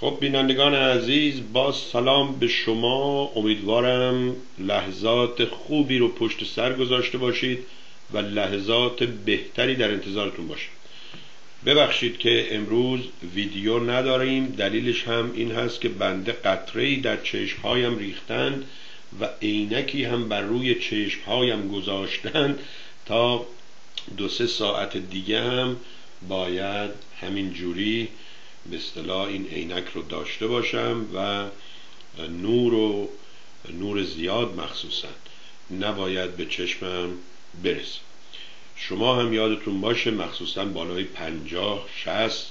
خب بینندگان عزیز با سلام به شما. امیدوارم لحظات خوبی رو پشت سر گذاشته باشید و لحظات بهتری در انتظارتون باشه. ببخشید که امروز ویدیو نداریم. دلیلش هم این هست که بنده قطره در چشمهایم ریختند و عینکی هم بر روی چشمهایم گذاشتند تا دو سه ساعت دیگه هم باید همین جوری به اصطلاح این عینک رو داشته باشم و نور و نور زیاد مخصوصا نباید به چشمم برسه. شما هم یادتون باشه مخصوصا بالای پنجاه شست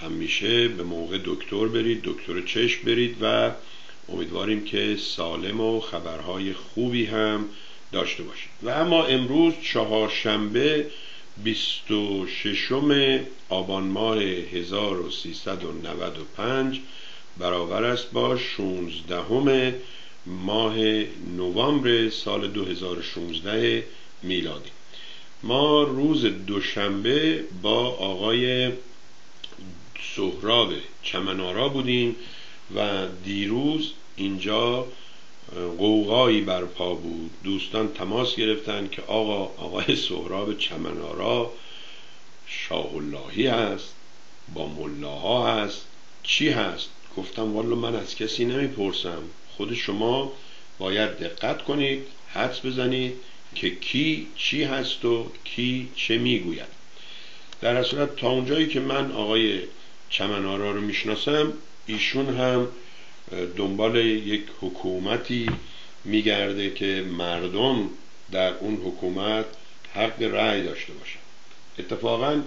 همیشه به موقع دکتر برید دکتر چشم برید و امیدواریم که سالم و خبرهای خوبی هم داشته باشید. و اما امروز چهارشنبه 26 آبان ماه 1395 برابر است با 16 ماه نوامبر سال 2016 میلادی. ما روز دوشنبه با آقای سهراب چمنارا بودیم و دیروز اینجا قوقایی برپا بود. دوستان تماس گرفتن که آقا آقای سهراب چمنارا شاه اللهی هست با ملاها هست. چی هست؟ گفتم والا من از کسی نمی‌پرسم. خود شما باید دقت کنید حدس بزنید که کی چی هست و کی چه می‌گوید. در صورت تا اونجایی که من آقای چمنارا رو می‌شناسم ایشون هم دنبال یک حکومتی میگرده که مردم در اون حکومت حق رأی داشته باشن. اتفاقا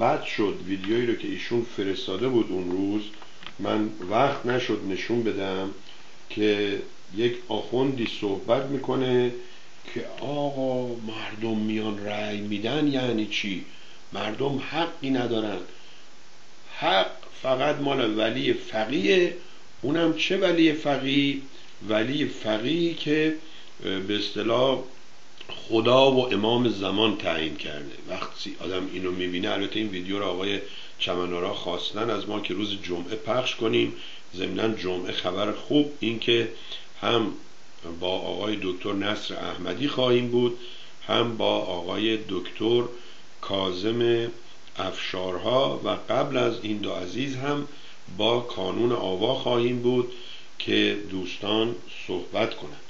بد شد ویدیویی رو که ایشون فرستاده بود اون روز. من وقت نشد نشون بدم که یک آخوندی صحبت می‌کنه که آقا مردم میان رأی میدن یعنی چی؟ مردم حقی ندارن. حق فقط مال ولی فقیه. اونم چه ولی فقی ولی فقی که به اصطلاح خدا و امام زمان تعیین کرده. وقتی آدم اینو می‌بینه البته این ویدیو رو آقای چمنارا خواستن از ما که روز جمعه پخش کنیم. ضمنا جمعه خبر خوب این که هم با آقای دکتر نصر احمدی خواهیم بود هم با آقای دکتر کازم افشارها و قبل از این دو عزیز هم با کانون آوا خواهیم بود که دوستان صحبت کنند.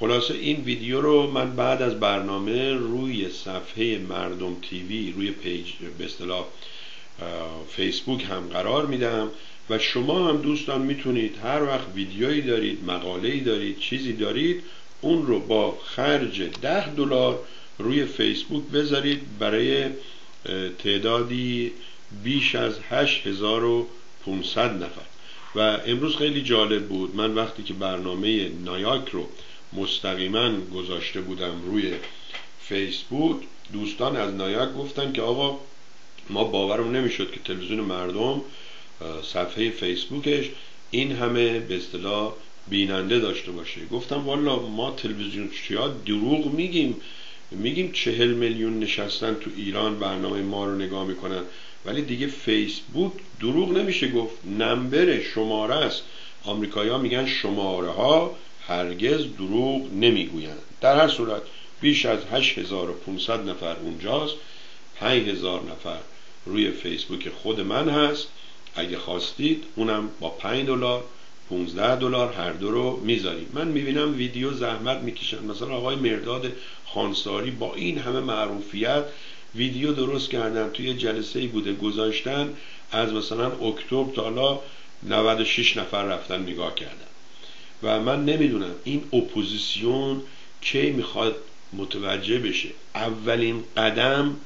خلاصه این ویدیو رو من بعد از برنامه روی صفحه مردم تیوی روی پیج به اصطلاح فیسبوک هم قرار میدم و شما هم دوستان می‌تونید هر وقت ویدیویی دارید مقاله‌ای دارید چیزی دارید اون رو با خرج ده دلار روی فیسبوک بذارید برای تعدادی بیش از 8000 500 نفر. و امروز خیلی جالب بود. من وقتی که برنامه نایاک رو مستقیما گذاشته بودم روی فیسبوک دوستان از نایاک گفتن که آقا ما باورم نمی‌شد که تلویزیون مردم صفحه فیسبوکش این همه به اصطلاح بیننده داشته باشه. گفتم والا ما تلویزیون چیا دروغ میگیم؟ میگیم چهل میلیون نشستن تو ایران برنامه ما رو نگاه می‌کنن. ولی دیگه فیسبوک دروغ نمیشه گفت. نمبر شماره است. آمریکایی ها میگن شماره ها هرگز دروغ نمی‌گویند. در هر صورت بیش از 8500 نفر اونجاست. 5000 نفر روی فیسبوک خود من هست. اگه خواستید اونم با 5 دلار 15 دلار هر دو رو می‌ذاریم. من می‌بینم ویدیو زحمت می‌کشن. مثلا آقای مرداد خانساری با این همه معروفیت ویدیو درست کردن توی جلسه بوده گذاشتن. از مثلا اکتبر تا حالا 96 نفر رفتن نگاه کردن. و من نمی‌دونم این اپوزیسیون کی می‌خواد متوجه بشه. اولین قدم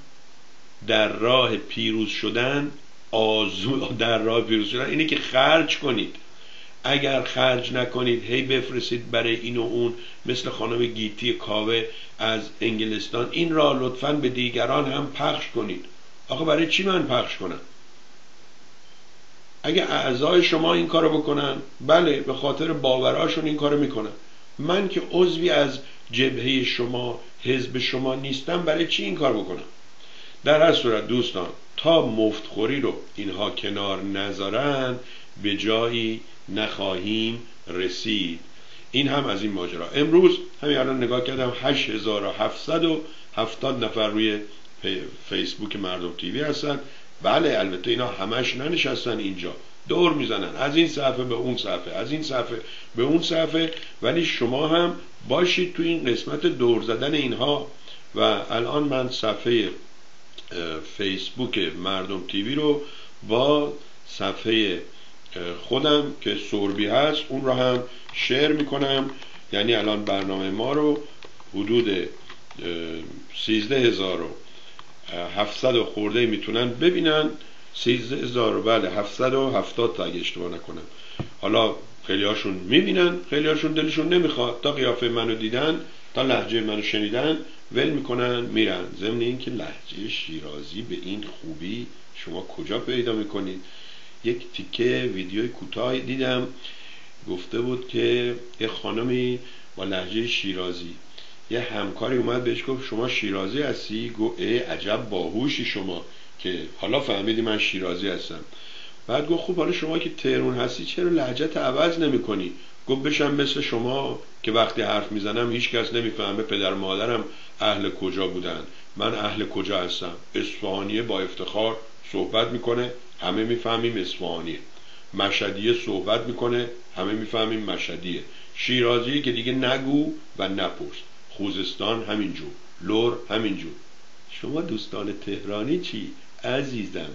در راه پیروز شدن آزو در راه پیروز شدن اینه که خرج کنید. اگر خرج نکنید هی بفرستید برای این و اون مثل خانم گیتی کاوه از انگلستان. این را لطفا به دیگران هم پخش کنید. آخه برای چی من پخش کنم؟ اگه اعضای شما این کارو بکنن بله به خاطر باوراشون این کارو می‌کنن. من که عضوی از جبهه شما حزب شما نیستم برای چی این کار بکنم؟ در هر صورت دوستان تا مفتخوری رو اینها کنار نذارن به جایی نخواهیم رسید. این هم از این ماجرا. امروز همین الان نگاه کردم 8770 نفر روی فیسبوک مردم تیوی هستن. بله البته اینا همش ننشستن اینجا. دور می‌زنن. از این صفحه به اون صفحه. از این صفحه به اون صفحه. ولی شما هم باشید تو این قسمت دور زدن اینها. و الان من صفحه فیسبوک مردم تیوی رو با صفحه خودم که سوربی هست اون رو هم شیر می‌کنم. یعنی الان برنامه ما رو حدود سیزده هزار و هفتصد و خورده می‌تونن ببینن. سیزده هزار و بله هفتصد و هفتاد تا اگه اشتباه نکنم. حالا خیلی هاشون می‌بینن خیلی هاشون دلشون نمی‌خواد. تا قیافه منو دیدن تا لحجه منو شنیدن ول می‌کنن میرن. ضمن اینکه لحجه شیرازی به این خوبی شما کجا پیدا می‌کنید؟ یک تیکه ویدیوی کوتاه دیدم. گفته بود که یه خانمی با لحجه شیرازی. یه همکاری اومد بهش گفت شما شیرازی هستی؟ گو ای عجب باهوشی شما که حالا فهمیدی من شیرازی هستم. بعد گفت خوب حالا شما که تهرون هستی چرا لحجت عوض نمی کنی گفت بشم مثل شما که وقتی حرف می‌زنم هیچ کس نمی‌فهمه پدر مادرم اهل کجا بودن. من اهل کجا هستم؟ اصفهانیه با افتخار صحبت می‌کنه. همه می‌فهمیم اصفهانیه. مشهدیه صحبت می‌کنه همه می‌فهمیم مشهدیه. شیرازی که دیگه نگو و نپرس. خوزستان همینجور. لور همینجور. شما دوستان تهرانی چی؟ عزیزم.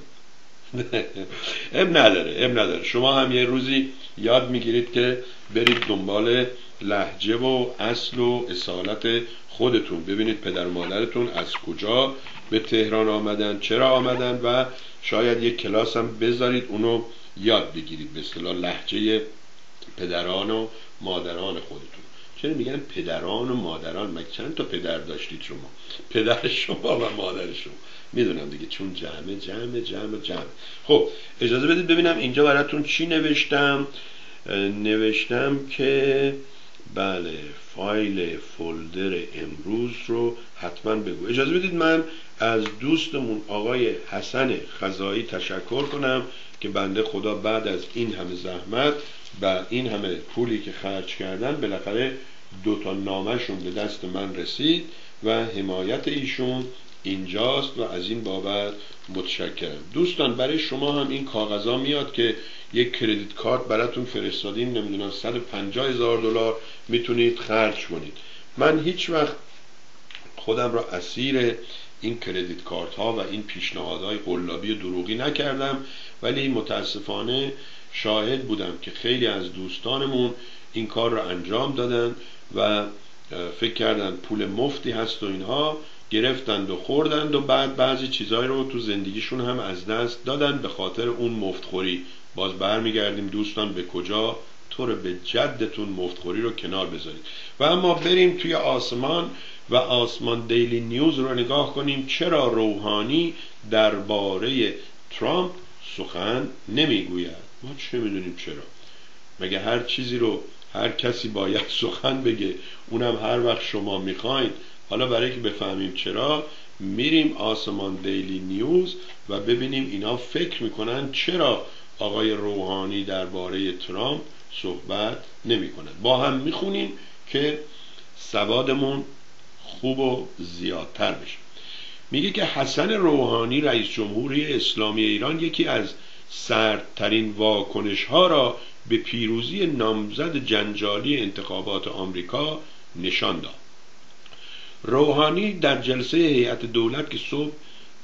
اب نداره اب نداره. شما هم یه روزی یاد می‌گیرید که برید دنبال لحجه و اصل و اصالت خودتون. ببینید پدر مادرتون از کجا به تهران آمدن چرا آمدن و شاید یک کلاس هم بذارید اونو یاد بگیرید. به اصطلاح لحجه پدران و مادران خودتون. چرا میگن پدران و مادران؟ مگه چند تا پدر داشتید شما؟ پدر شما و مادر شما. می‌دونم دیگه چون جمع جمع جمع جمع. خب اجازه بدید ببینم اینجا براتون چی نوشتم. نوشتم که بله فایل فولدر امروز رو حتما بگو. اجازه بدید من از دوستمون آقای حسن خزایی تشکر کنم. که بنده خدا بعد از این همه زحمت و این همه پولی که خرج کردن بالاخره دو تا نامشون به دست من رسید و حمایت ایشون اینجاست و از این بابت متشکرم. دوستان برای شما هم این کاغذا میاد که یک کردیت کارت براتون فرستادیم نمی‌دونم 150 هزار دلار می‌تونید خرج کنید. من هیچ وقت خودم را اسیر این کردیت کارت ها و این پیشنهادهای قلابی دروغی نکردم ولی متاسفانه شاهد بودم که خیلی از دوستانمون این کار را انجام دادن و فکر کردن پول مفتی هست و اینها گرفتند و خوردند و بعد بعضی چیزهایی رو تو زندگیشون هم از دست دادن به خاطر اون مفتخوری. باز برمیگردیم دوستان به کجا؟ طور به جدتون مفتخوری رو کنار بذارید. و اما بریم توی آسمان. و آسمان دیلی نیوز رو نگاه کنیم چرا روحانی درباره ترامپ سخن نمی‌گوید؟ ما چه می‌دونیم چرا؟ مگه هر چیزی رو هر کسی باید سخن بگه اونم هر وقت شما می‌خواین حالا برای که بفهمیم چرا میریم آسمان دیلی نیوز و ببینیم اینا فکر می‌کنن چرا آقای روحانی درباره ترامپ صحبت نمی‌کنن با هم می‌خونیم که سوادمون خوب و زیادتر بشه. میگه که حسن روحانی رئیس جمهوری اسلامی ایران یکی از سردترین واکنش ها را به پیروزی نامزد جنجالی انتخابات آمریکا نشان داد. روحانی در جلسه هیئت دولت که صبح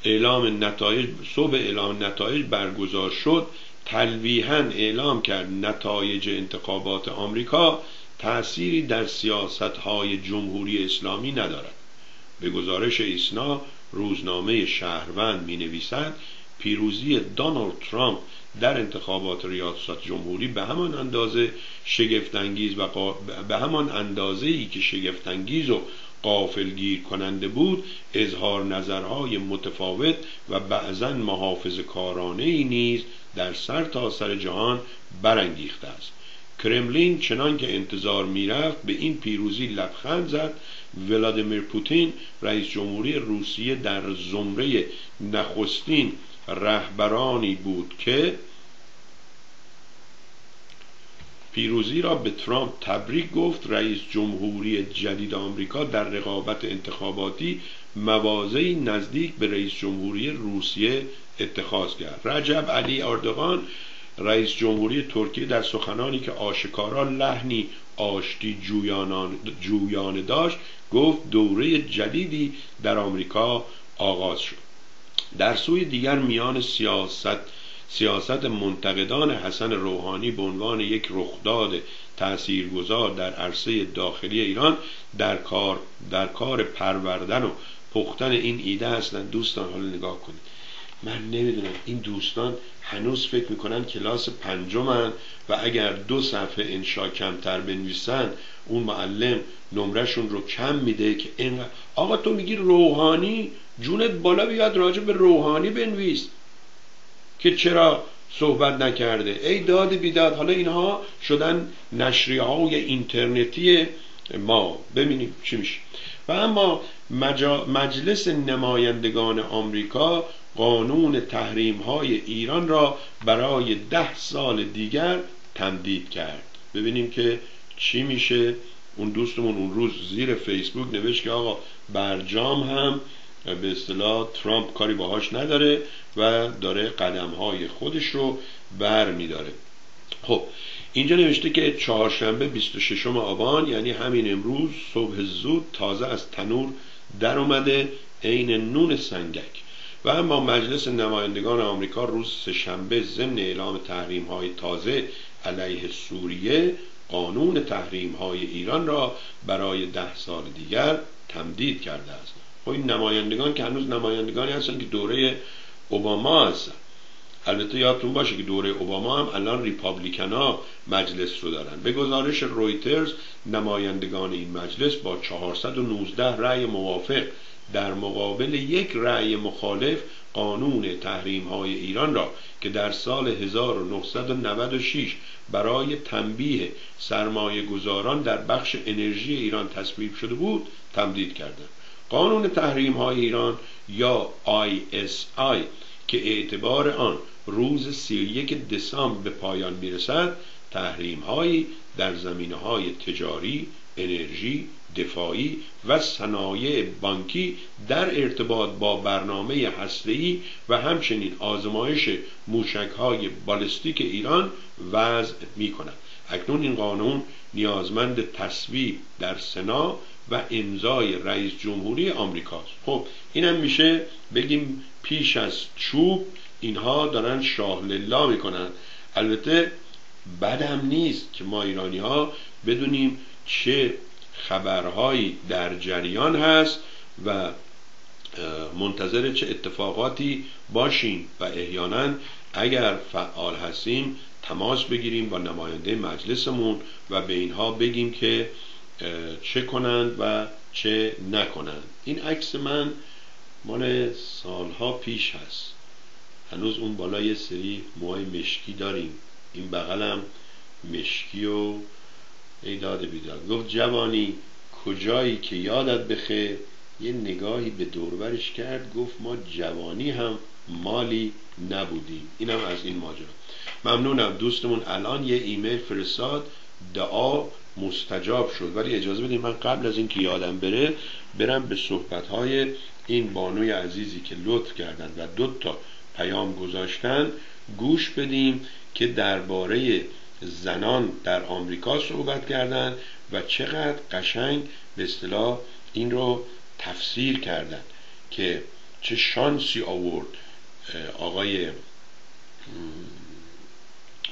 اعلام نتایج صبح اعلام نتایج برگزار شد تلویحا اعلام کرد نتایج انتخابات آمریکا تأثیری در سیاست های جمهوری اسلامی ندارد. به گزارش ایسنا روزنامه شهروند می نویسد پیروزی دونالد ترامپ در انتخابات ریاست جمهوری به همان اندازه شگفتانگیز و به همان اندازه ای که شگفتانگیز و قافلگیر کننده بود اظهار نظرهای متفاوت و بعضا محافظ کارانه ای نیز در سر تا سر جهان برانگیخته است. کرملین چنان که انتظار می‌رفت به این پیروزی لبخند زد. ولادیمیر پوتین رئیس جمهوری روسیه در زمره نخستین رهبرانی بود که پیروزی را به ترامپ تبریک گفت. رئیس جمهوری جدید آمریکا در رقابت انتخاباتی موازی نزدیک به رئیس جمهوری روسیه اتخاذ کرد. رجب علی اردوغان رئیس جمهوری ترکیه در سخنانی که آشکارا لحنی آشتی جویانه داشت گفت دوره جدیدی در آمریکا آغاز شد. در سوی دیگر میان سیاست سیاست منتقدان حسن روحانی به عنوان یک رخداد تاثیرگذار در عرصه داخلی ایران در کار در کار پروردن و پختن این ایده هستند. دوستان حالا نگاه کنید. من نمی‌دونم. این دوستان هنوز فکر می‌کنن کلاس پنجمن و اگر دو صفحه انشا کمتر بنویسن اون معلم نمرهشون رو کم میده که این آقا تو میگی روحانی؟ جونت بالا بیاد راجع به روحانی بنویس. که چرا صحبت نکرده؟ ای داد بیداد. حالا اینها شدن نشریه های اینترنتی ما. ببینیم چی میشه. و اما مجلس نمایندگان آمریکا قانون تحریم های ایران را برای ده سال دیگر تمدید کرد. ببینیم که چی میشه. اون دوستمون اون روز زیر فیسبوک نوشت که آقا برجام هم به اصطلاح ترامپ کاری باهاش نداره و داره قدم های خودش رو بر میداره. خب اینجا نوشته که چهارشنبه 26 آبان یعنی همین امروز صبح زود تازه از تنور در اومده عین نون سنگک. و اما مجلس نمایندگان آمریکا روز سهشنبه ضمن اعلام تحریم های تازه علیه سوریه قانون تحریم های ایران را برای ده سال دیگر تمدید کرده است. خب این نمایندگان که هنوز نمایندگانی هستن که دوره اوباما هستن البته یادتون باشه که دوره اوباما هم الان ریپابلیکنا مجلس رو دارن. به گزارش رویترز نمایندگان این مجلس با 419 رأی موافق در مقابل یک رأی مخالف قانون تحریم های ایران را که در سال 1996 برای تنبیه سرمایه گذاران در بخش انرژی ایران تصویب شده بود تمدید کردند. قانون تحریم های ایران یا ISI که اعتبار آن روز 31 دسامبر به پایان می‌رسد تحریم هایی در زمینه های تجاری، انرژی، دفاعی و صنایع بانکی در ارتباط با برنامه هسته‌ای و همچنین آزمایش موشک‌های بالستیک ایران وضع می کند. اکنون این قانون نیازمند تصویب در سنا و امضای رئیس جمهوری آمریکاست خب اینم میشه بگیم پیش از چوب اینها دارن شاه لله می‌کنن البته بد هم نیست که ما ایرانی ها بدونیم چه خبرهایی در جریان هست و منتظر چه اتفاقاتی باشیم و احیانا اگر فعال هستیم تماس بگیریم با نماینده مجلسمون و به اینها بگیم که چه کنند و چه نکنند. این عکس من مال سالها پیش هست. هنوز اون بالا یه سری موهای مشکی داریم. این بغلم مشکی و ایداد بیداد گفت جوانی کجایی که یادت بخه یه نگاهی به دوربرش کرد گفت ما جوانی هم مالی نبودیم. اینم از این ماجرا. ممنونم دوستمون الان یه ایمیل فرستاد دعا مستجاب شد. ولی اجازه بدید من قبل از اینکه یادم بره برم به صحبت های این بانوی عزیزی که لطف کردن و دو تا پیام گذاشتن گوش بدیم که درباره زنان در آمریکا صحبت کردند و چقدر قشنگ به اصطلاح این رو تفسیر کردن که چه شانسی آورد آقای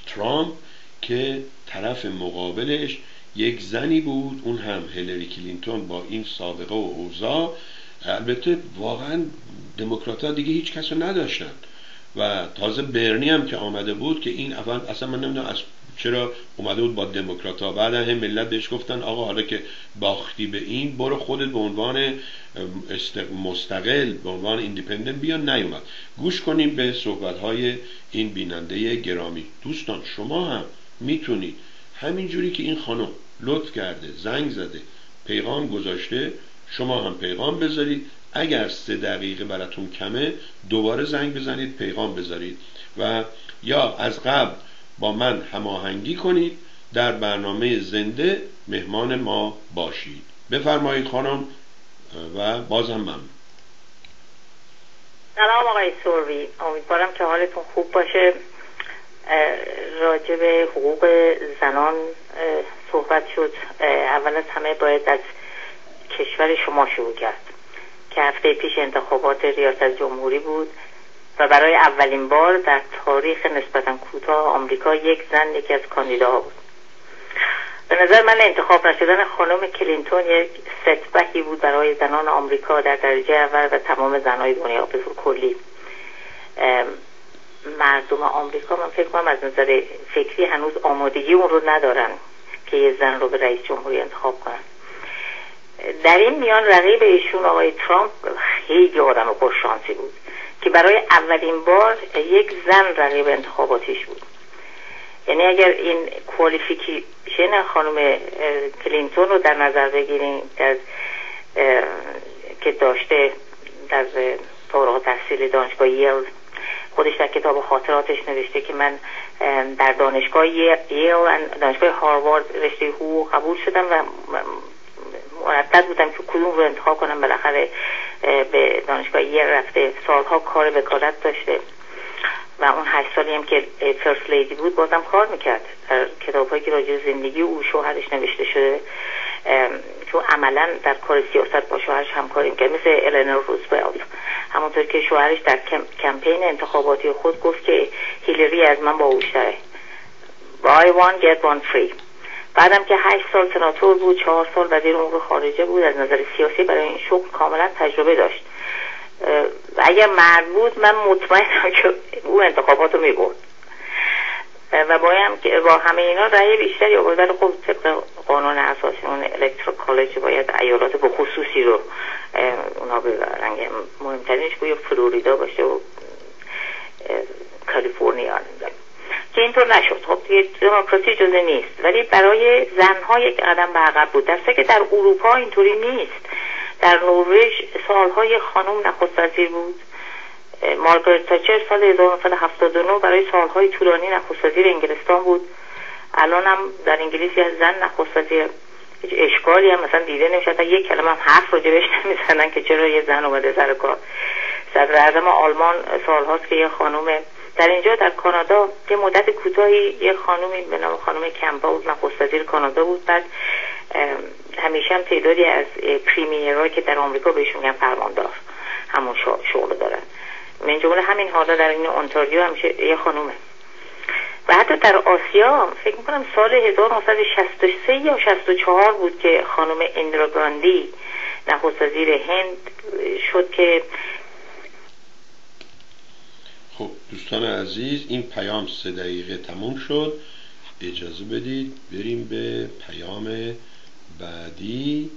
ترامپ که طرف مقابلش یک زنی بود اون هم هلری کلینتون با این سابقه و اوضاع. البته واقعا دموکرات دیگه هیچ کس رو نداشتن. و تازه برنی هم که آمده بود که این اول اصلا من نمی‌دونم از چرا اومده بود با دموکرات ها بعد هم ملت بهش گفتن آقا حالا که باختی به این برو خودت به عنوان مستقل به عنوان ایندیپندنت بیا نیومد. گوش کنیم به صحبت های این بیننده گرامی. دوستان شما هم می‌تونید همینجوری که این خانم لطف کرده زنگ زده پیغام گذاشته شما هم پیغام بذارید. اگر سه دقیقه براتون کمه دوباره زنگ بزنید پیغام بذارید. و یا از قبل با من هماهنگی کنید در برنامه زنده مهمان ما باشید. بفرمایید خانم و بازم ممنون. سلام آقای سوروی امیدوارم که حالتون خوب باشه. راجع به حقوق زنان صحبت شد. اول از همه باید از کشور شما شروع کرد. که هفته پیش انتخابات ریاست جمهوری بود. و برای اولین بار در تاریخ نسبتا کوتاه آمریکا یک زن یکی از کاندیداها بود. به نظر من انتخاب نشدن خانم کلینتون یک ستبهی بود برای زنان آمریکا در درجه اول و تمام زنهای دنیا به کلی. مردم آمریکا من فکر کنم از نظر فکری هنوز آمادگی اون رو ندارن که یه زن رو به رئیس جمهوری انتخاب کنن. در این میان رقیب ایشون آقای ترامپ خیلی آدم شانسی بود. که برای اولین بار یک زن رقیب انتخاباتیش بود. یعنی اگر این کوالیفیکیشن خانم کلینتون رو در نظر بگیریم در که داشته در فارغ تحصیل دانشگاه یل خودش در کتاب خاطراتش نوشته که من در دانشگاه یل دانشگاه هاروارد رشته حقوق قبول شدم و مردد بودم که کدوم رو انتخاب کنم. بالاخره به دانشگاه یل رفته سالها کار بکارت داشته. و اون هشت سالی هم که فرست لیدی بود بازم کار می‌کرد. در کتاب هایی که راجع زندگی او شوهرش نوشته شده چون عملا در کار سیاست با شوهرش همکاری می‌کرد. مثل النور روزولت همونطور که شوهرش در کمپین انتخاباتی خود گفت که هیلری از من باهوشتره buy one get one free. بعدم که هشت سال سناتور بود چهار سال وزیر امور خارجه بود از نظر سیاسی برای این شغل کاملا تجربه داشت. و اگر مرد بود من مطمئنم که او انتخابات رو می‌برد و بایم که با همه اینا رأی بیشتری آورد. ولی خب طبق قانون اساسی اون الکترو کالج باید ایالات به خصوصی رو اونا ببرن مهمترینش گویا فلوریدا باشه و کالیفرنیا. که اینطور نشد. خب دیگه دموکراسی جزه نیست. ولی برای زنها یک قدم به عقب بود درسته که در اروپا اینطوری نیست. در نروژ سالهای خانم نخست وزیر بود. مارگارت تاچر سال 1979 برای سالهای طولانی نخست وزیر انگلستان بود. الان هم در انگلیس یه زن نخست وزیر هیچ اشکالی هم مثلا دیده نمیشه تا یک کلمه هم حرف راجبش نمی‌زنن که چرا یه زن اومده سر کار. صدر اعظم آلمان سالهاست که یه خانم در اینجا در کانادا یه مدت کوتاهی یه خانومی به نام خانم بود نخست وزیر کانادا بود بعد همیشه هم تعدادی از پریمیرها که در آمریکا بهشون میگن فرماندار همون شغل دارن. من جمله همین حالا در این اونتاریو همیشه یه خانومه. و حتی در آسیا فکر می‌کنم سال 1963 یا 64 بود که خانم اندراگاندی نخست وزیر هند شد که خب دوستان عزیز این پیام سه دقیقه تموم شد. اجازه بدید بریم به پیام بعدی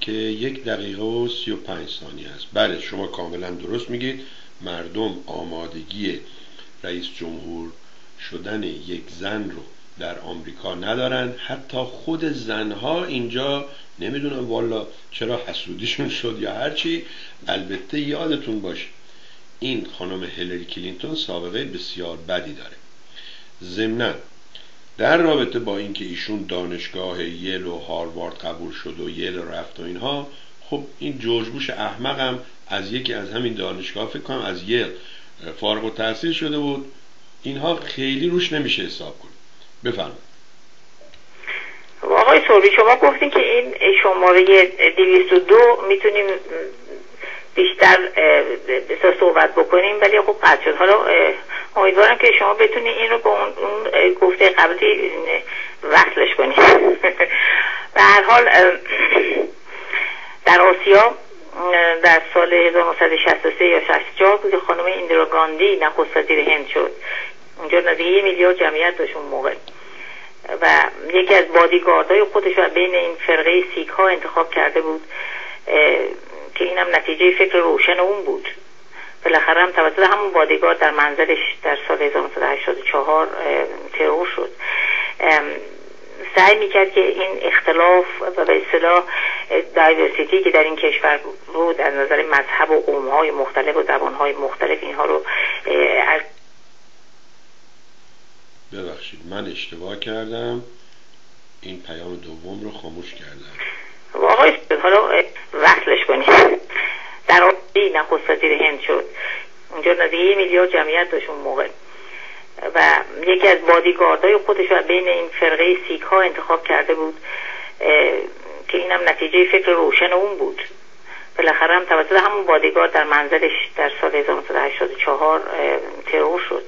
که یک دقیقه و سی و پنج ثانیه است. بله شما کاملا درست میگید. مردم آمادگی رئیس جمهور شدن یک زن رو در آمریکا ندارن. حتی خود زنها اینجا نمی‌دونم والا چرا حسودیشون شد یا هرچی. البته یادتون باشه این خانم هلری کلینتون سابقه بسیار بدی داره. ضمنا در رابطه با اینکه ایشون دانشگاه یل و هاروارد قبول شد و یل رفت و اینها خب این جورج بوش احمقم از یکی از همین دانشگاه فکر کنم از یل فارغ و تحصیل شده بود. اینها خیلی روش نمیشه حساب کنید بفرمایید. آقای صوبی شما گفتین که این شماره 202 می‌تونیم بیشتر صحبت بکنیم. ولی خب قطع شد حالا امیدوارم که شما بتونید این رو با اون گفته قبلی وصلش کنید به هر حال در آسیا در سال 1963 یا 64 بود خانم ایندرا گاندی نخست وزیر هند شد. اونجا نزدیک یه میلیارد جمعیت داشت اون موقع. و یکی از بادیگاردهای خودش رو بین این فرقه سیک ها انتخاب کرده بود. که اینم نتیجه فکر روشن اون بود. بالاخره هم توسط همون بادیگارد در منزلش در سال 1984 ترور شد. سعی می‌کرد که این اختلاف و به اصطلاح دایورسیتی که در این کشور بود از نظر مذهب و قومهای مختلف و زبانهای مختلف اینها رو ببخشید من اشتباه کردم. این پیام دوم رو خاموش کردن آقای حالا آبی نخست وزیر هند شد. اونجا نزدیک یه میلیارد جمعیت داشت اون موقع. و یکی از بادیگاردهای خودش رو بین این فرقه سیک ها انتخاب کرده بود که اینم نتیجه فکر روشن اون بود. بالاخره هم توسط همون بادیگارد در منزلش در سال 1984 ترور شد.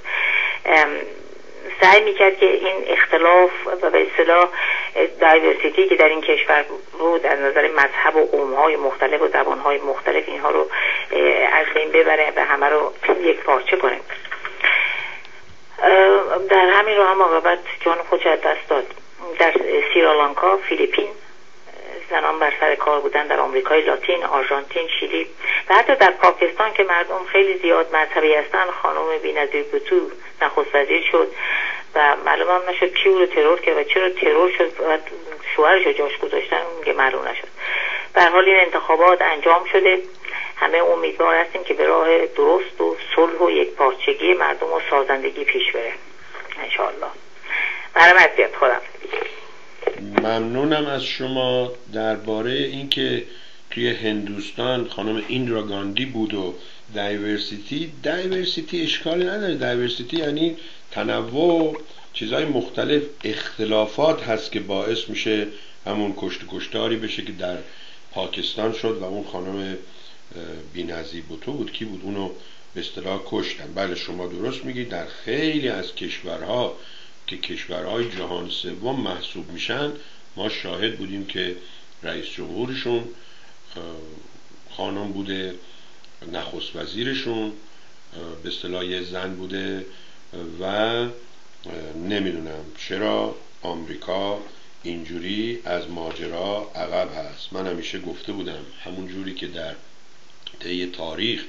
سعی می‌کرد که این اختلاف و به اصطلاح دایورسیتی که در این کشور بود از نظر مذهب و قومهای مختلف و زبانهای مختلف اینها رو از بین ببره و همه رو یک پارچه کنه. در همین رو هم آقابت جان خودش دست داد. در سیرالانکا فیلیپین زنان بر سر کار بودن در آمریکای لاتین آرژانتین شیلی و حتی در پاکستان که مردم خیلی زیاد مذهبی هستن خانم بینظیر بوتو نخست وزیر شد و معلوم هم نشد کی رو ترور کرد و چرا ترور شد و شوهرش رو جاش گذاشتن میگه معلوم نشد. در حال این انتخابات انجام شده. همه امیدوار هستیم که به راه درست و صلح و یک پارچگی مردم و سازندگی پیش بره. انشاءالله. برم از خودم ممنونم از شما درباره اینکه توی هندوستان خانم ایندرا گاندی بود و دایورسیتی. دایورسیتی اشکالی نداره. دایورسیتی یعنی تنوع چیزهای مختلف اختلافات هست که باعث میشه همون کشت کشتاری بشه که در پاکستان شد و اون خانم بینظی بوتو بود. کی بود؟ اونو به اصطلاح کشتن. بله شما درست میگید در خیلی از کشورها که کشورهای جهان سوم محسوب میشن ما شاهد بودیم که رئیس جمهورشون خانم بوده نخست وزیرشون به اصطلاح زن بوده و نمی‌دونم چرا آمریکا اینجوری از ماجرا عقب هست. من همیشه گفته بودم همون جوری که در طی تاریخ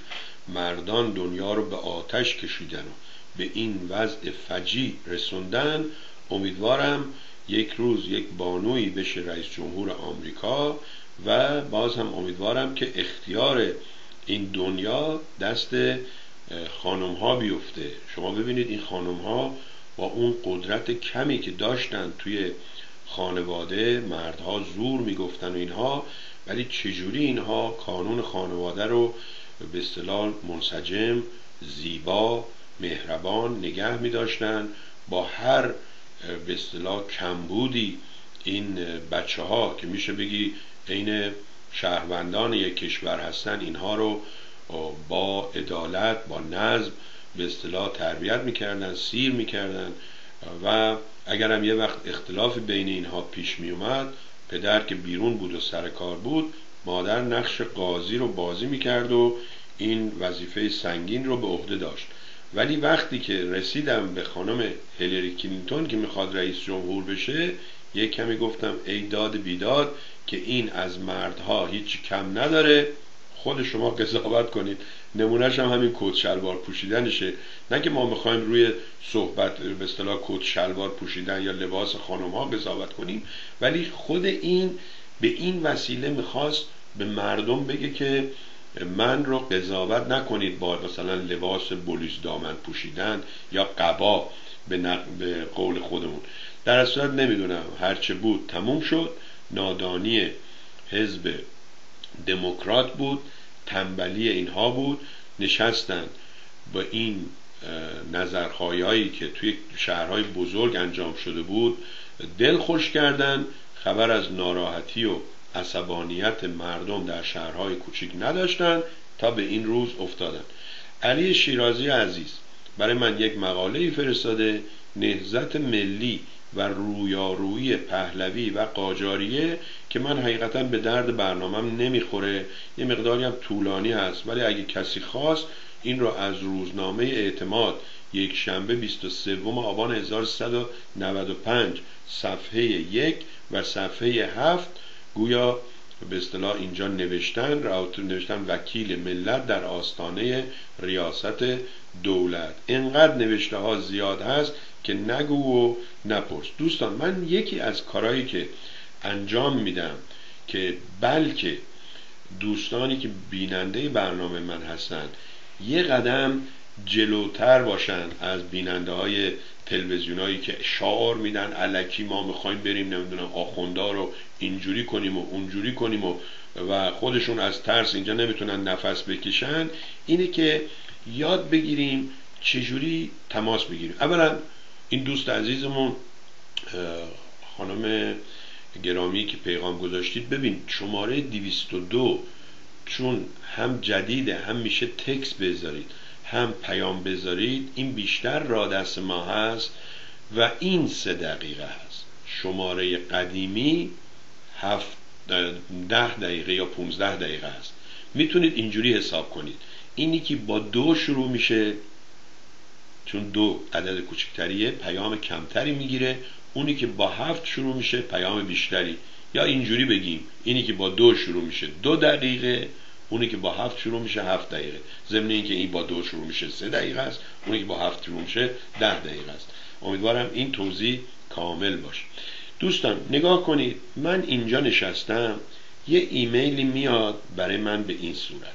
مردان دنیا رو به آتش کشیدن و به این وضع فجی رسوندن امیدوارم یک روز یک بانوی بشه رئیس جمهور آمریکا و باز هم امیدوارم که اختیار این دنیا دست خانم ها بیفته. شما ببینید این خانم ها با اون قدرت کمی که داشتن توی خانواده مردها زور می‌گفتن و اینها ولی چجوری اینها کانون خانواده رو به اصطلاح منسجم زیبا مهربان نگه می داشتن با هر به اصطلاح کمبودی این بچه ها که میشه بگی عین شهروندان یک کشور هستن اینها رو با عدالت با نظم به اصطلاح تربیت می‌کردن سیر می‌کردن. و اگرم یه وقت اختلاف بین اینها پیش می اومد پدر که بیرون بود و سر کار بود مادر نقش قاضی رو بازی می‌کرد و این وظیفه سنگین رو به عهده داشت. ولی وقتی که رسیدم به خانم هیلری کلینتون که می‌خواد رئیس جمهور بشه یک کمی گفتم ای داد بیداد که این از مردها هیچ کم نداره خود شما قضاوت کنید. نمونهش هم همین کت شلوار پوشیدنشه. نه که ما می‌خوایم روی صحبت به اصطلاح کت شلوار پوشیدن یا لباس خانم ها قضاوت کنیم ولی خود این به این وسیله می‌خواست به مردم بگه که من رو قضاوت نکنید با مثلا لباس بولیس دامن پوشیدن یا قبا به, به قول خودمون. در اصل نمی‌دونم. هرچه بود تموم شد. نادانی حزب دموکرات بود. تنبلی اینها بود. نشستن با این نظرخواهی که توی شهرهای بزرگ انجام شده بود. دل خوش کردن. خبر از ناراحتی و عصبانیت مردم در شهرهای کوچیک نداشتند تا به این روز افتادن. علی شیرازی عزیز برای من یک مقاله فرستاده نهزت ملی و رویارویی پهلوی و قاجاریه که من حقیقتا به درد برنامهم نمی‌خوره. یه مقداری هم طولانی هست ولی اگه کسی خواست این رو از روزنامه اعتماد یک شنبه 23 آبان 1195 صفحه یک و صفحه هفت گویا به اصطلاح اینجا نوشتن نوشتن وکیل ملت در آستانه ریاست دولت. انقدر نوشته ها زیاد هست که نگو و نپرس. دوستان من یکی از کارهایی که انجام میدم که بلکه دوستانی که بیننده برنامه من هستند یه قدم جلوتر باشن از بیننده های تلویزیونایی که شعار میدن علکی ما می‌خوایم بریم نمی‌دونم آخوندا رو اینجوری کنیم و اونجوری کنیم و و خودشون از ترس اینجا نمی‌تونن نفس بکشن. اینه که یاد بگیریم چجوری تماس بگیریم. اولا این دوست عزیزمون خانم گرامی که پیغام گذاشتید ببین شماره 202 چون هم جدیده هم میشه تکس بذارید. هم پیام بذارید این بیشتر را دست ما هست و این سه دقیقه هست. شماره قدیمی هفت ده دقیقه یا 15 دقیقه هست. می‌تونید اینجوری حساب کنید. اینی که با دو شروع میشه چون دو عدد کوچکتریه پیام کمتری می‌گیره. اونی که با هفت شروع میشه پیام بیشتری. یا اینجوری بگیم اینی که با دو شروع میشه دو دقیقه. اونی که با هفت شروع میشه هفت دقیقه. ضمن اینکه این با دو شروع میشه سه دقیقه است اونی که با هفت شروع میشه ده دقیقه است. امیدوارم این توضیح کامل باشه. دوستان نگاه کنید. من اینجا نشستم یه ایمیلی میاد برای من به این صورت.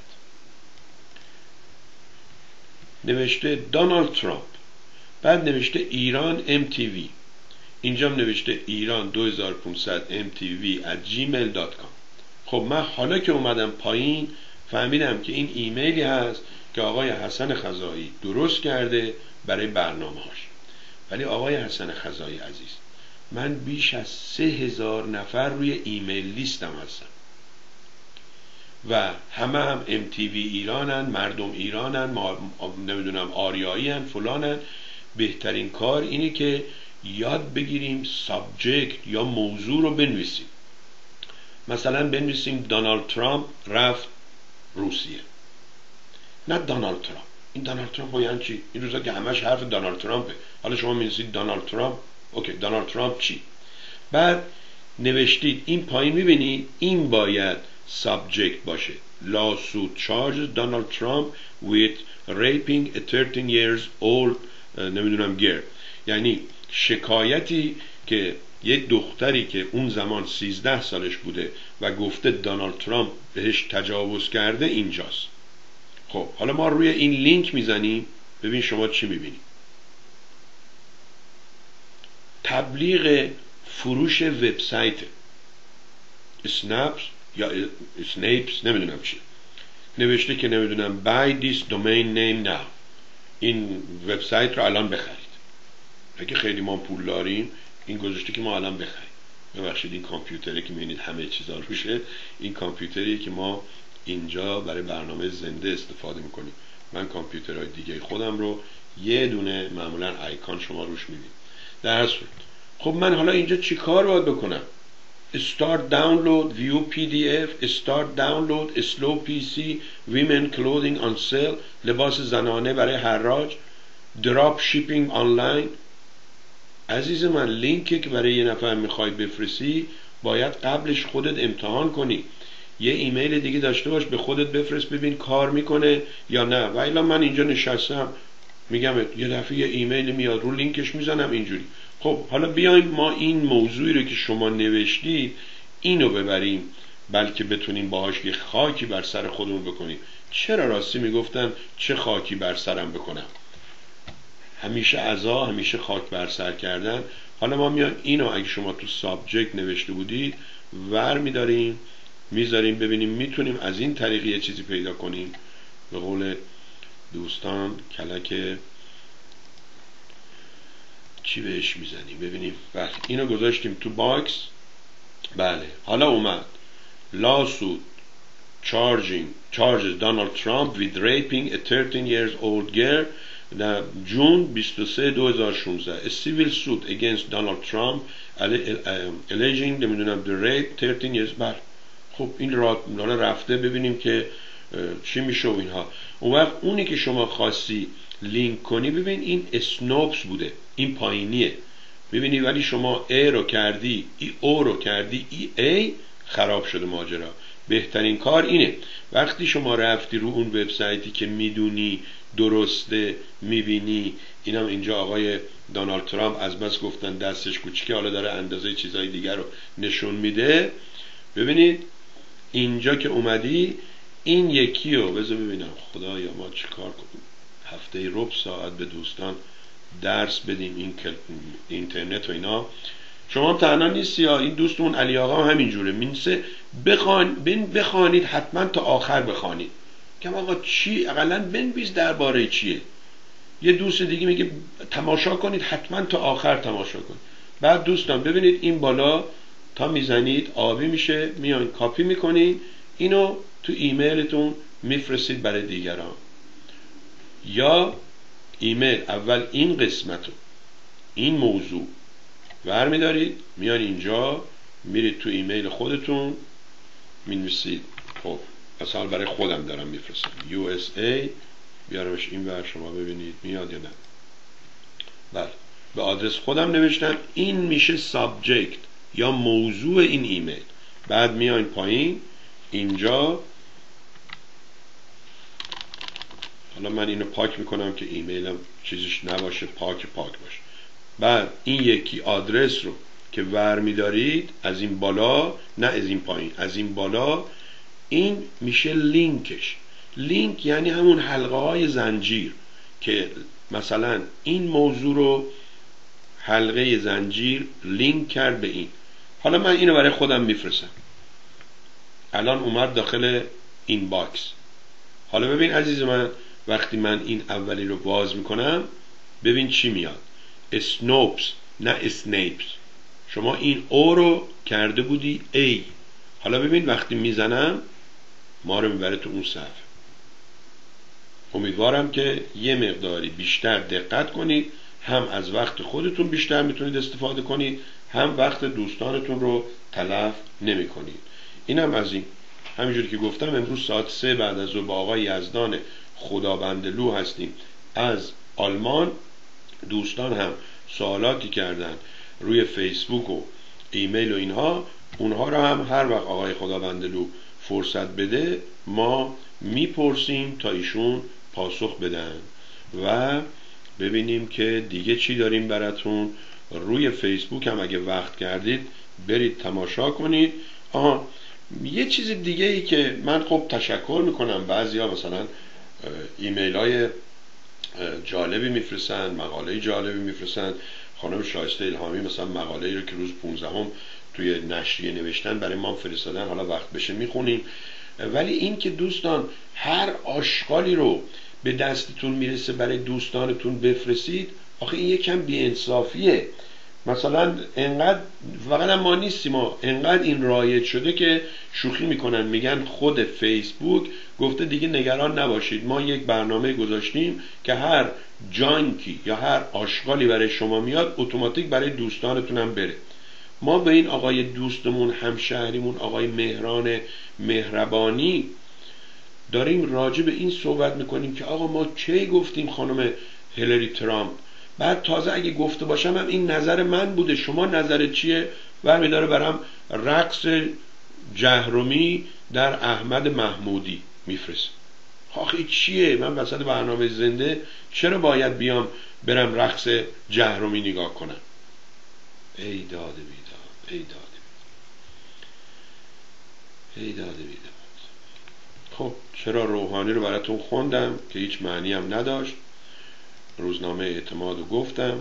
نوشته دونالد ترامپ. بعد نوشته ایران MTV اینجا نوشته ایران 2500 MTV at gmail.com خب من حالا که اومدم پایین فهمیدم که این ایمیلی هست که آقای حسن خزایی درست کرده برای برنامه هاش ولی آقای حسن خزایی عزیز من بیش از سه هزار نفر روی ایمیل لیستم هستم. و همه هم MTV ایرانن مردم ایرانن نمی‌دونم آریایی هن فلانن. بهترین کار اینه که یاد بگیریم subject یا موضوع رو بنویسیم. مثلا بنویسیم دونالد ترامپ رفت روسیه. نه دونالد ترامپ. این دونالد ترامپ یعنی چی این روزا که همش حرف دونالد ترامپه. حالا شما می‌نویسید دونالد ترامپ. okay دونالد ترامپ چی؟ بعد نوشتید این پایین می‌بینید؟ این باید subject باشه. Lawsuit charges Donald Trump with raping a 13 years old نمی‌دونم girl. یعنی شکایتی که یه دختری که اون زمان 13 سالش بوده و گفته دونالد ترامپ بهش تجاوز کرده اینجاست. خب حالا ما روی این لینک می‌زنیم. ببین شما چی می‌بینید تبلیغ فروش وبسایت. اسنپس یا اسنیپس نمی‌دونم چی. نوشته که نمی‌دونم buy this domain name now. این وبسایت رو الان بخرید. اگه خیلی ما پول داریم این گذاشته که ما الان بخریم. ببخشید این کامپیوتره که می‌بینید همه چیزا روشه این کامپیوتریه که ما اینجا برای برنامه زنده استفاده می‌کنیم. من کامپیوترهای دیگه خودم رو یه دونه معمولا ایکان شما روش می‌بینید. در خب من حالا اینجا چی کار باید بکنم؟ Start download view pdf start download slow pc women clothing on sale لباس زنانه برای حراج drop shipping online عزیز من لینکی که برای یه نفر می‌خوای بفرستی باید قبلش خودت امتحان کنی. یه ایمیل دیگه داشته باش به خودت بفرست ببین کار می‌کنه یا نه. و من اینجا نشستم. میگم یه دفعه یه ایمیل میاد رو لینکش می‌زنم اینجوری. خب حالا بیایم ما این موضوعی رو که شما نوشتید اینو ببریم بلکه بتونیم باهاش یه خاکی بر سر خودمون بکنیم. چرا راستی می‌گفتن چه خاکی بر سرم بکنم؟ همیشه عزا همیشه خاک بر سر کردن. حالا ما میان اینو اگه شما تو subject نوشته بودید ور میداریم می‌ذاریم ببینیم می‌تونیم از این طریق یه چیزی پیدا کنیم. به قول دوستان کلک چی بهش می‌زنیم؟ ببینیم. بله اینو گذاشتیم تو باکس. بله حالا اومد. Lawsuit charging charges Donald Trump with raping a 13 years old girl. در جون 23 2016 a civil suit against Donald Trump alleging نمی‌دونم the rape 13 years بله. خب این را رفته ببینیم که چی میشه و اینها. اون وقت اونی که شما خواستی لینک کنی ببین این اسنوپس بوده. این پایینیه. ببینی ولی شما ای رو کردی ای او رو کردی ای ای خراب شده ماجرا. بهترین کار اینه. وقتی شما رفتی رو اون وبسایتی که می‌دونی درسته می‌بینی اینم اینجا آقای دونالد ترامپ از بس گفتن دستش کوچیکه حالا داره اندازه چیزهای دیگر رو نشون میده. ببینید اینجا که اومدی این یکی رو بذار ببینم خدایا ما چیکار کنیم؟ هفته رب ساعت به دوستان درس بدیم این اینترنت و اینا. شما تنها نیستی یا این دوستمون علی آقا هم همینجوره. مینسه بخوان بخوانید حتما تا آخر بخوانید. که آقا چی؟ اقلا بنویس درباره چیه. یه دوست دیگه میگه تماشا کنید حتما تا آخر تماشا کنید. بعد دوستان ببینید این بالا تا می‌زنید آبی میشه میان کاپی می‌کنید اینو تو ایمیلتون میفرستید برای دیگران. یا ایمیل اول این قسمت این موضوع. برمیدارید میان اینجا میرید تو ایمیل خودتون می‌نویسید. خب مثلا برای خودم دارم میفرستم. USA بیارمش این ور شما ببینید میاد یا نه. بله به آدرس خودم نوشتم. این میشه subject یا موضوع این ایمیل. بعد میاین پایین اینجا. حالا من اینو پاک می‌کنم که ایمیلم چیزش نباشه پاک پاک باشه. بعد این یکی آدرس رو که ور میدارید از این بالا نه از این پایین از این بالا این میشه لینکش. لینک یعنی همون حلقه های زنجیر که مثلا این موضوع رو حلقه زنجیر لینک کرد به این. حالا من اینو برای خودم میفرستم. الان اومد داخل inbox حالا ببین عزیز من وقتی من این اولی رو باز می‌کنم ببین چی میاد. Snopes نه Snipes شما این او رو کرده بودی ای حالا ببین وقتی می‌زنم ما رو می‌بره تو اون صفحه امیدوارم که یه مقداری بیشتر دقت کنید هم از وقت خودتون بیشتر می‌تونید استفاده کنید هم وقت دوستانتون رو تلف نمی کنید اینم از این. همینجوری که گفتم امروز ساعت سه بعد از با آقای یزدان خدابندلو هستیم. از آلمان دوستان هم سوالاتی کردن روی فیسبوک و ایمیل و اینها اونها را هم هر وقت آقای خدابندلو فرصت بده ما می‌پرسیم تا ایشون پاسخ بدن. و ببینیم که دیگه چی داریم براتون. روی فیسبوک هم اگه وقت کردید برید تماشا کنید. آها یه چیز دیگه ای که من خب تشکر می‌کنم بعضی ها مثلا ایمیل های جالبی میفرستن مقاله جالبی میفرستن. خانم شایسته الهامی مثلا مقاله رو که روز 15 هم توی نشریه نوشتن برای ما فرستادن. حالا وقت بشه می‌خونیم. ولی این که دوستان هر آشغالی رو به دستتون می‌رسه برای دوستانتون بفرستید آخه این یکم بیانصافیه. مثلا انقدر فقط ما نیستیم ما انقدر این رایج شده که شوخی می‌کنن. میگن خود فیسبوک گفته دیگه نگران نباشید. ما یک برنامه گذاشتیم که هر جانکی یا هر آشغالی برای شما میاد اتوماتیک برای دوستانتونم بره. ما به این آقای دوستمون همشهریمون آقای مهران مهربانی داریم راجع به این صحبت می‌کنیم که آقا ما چه گفتیم خانم هلری ترامپ؟ بعد تازه اگه گفته باشم هم این نظر من بوده. شما نظر چیه؟ برمیداره برم رقص جهرومی در احمد محمودی میفرست آخه چیه؟ من وسط برنامه زنده چرا باید بیام برم رقص جهرومی نگاه کنم؟ ای داده بیداد ای داده ای داده بیداد. خب چرا روحانی رو براتون خوندم که هیچ معنی هم نداشت؟ روزنامه اعتماد رو گفتم.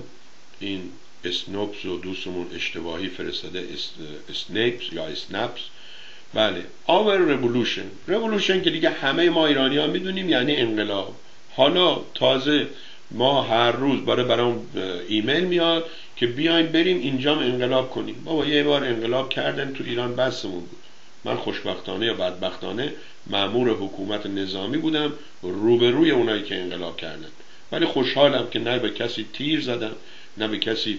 این اسنوپس و دوستمون اشتباهی فرستاده اسنیپس یا اسنپس بله آور رولوشن. رولوشن که دیگه همه ما ایرانی ها می‌دونیم یعنی انقلاب. حالا تازه ما هر روز برای برام ایمیل میاد که بیایم بریم اینجا انقلاب کنیم. بابا یه بار انقلاب کردن تو ایران بسمون بود. من خوشبختانه یا بدبختانه معمور حکومت نظامی بودم روبروی اونایی که انقلاب کردن. ولی خوشحالم که نه به کسی تیر زدم نه به کسی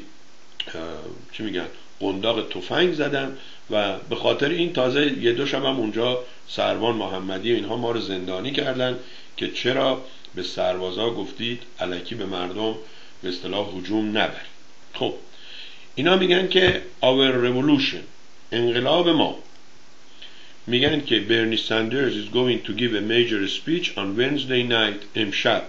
چی میگن قنداق تفنگ زدم و به خاطر این تازه یه دو هم اونجا سروان محمدی و اینها ما رو زندانی کردن که چرا به سربازا گفتید علکی به مردم به اصطلاح هجوم نبرید خب اینا میگن که our revolution انقلاب ما. میگن که برنی ساندرز is going to give a major speech on Wednesday night امشب.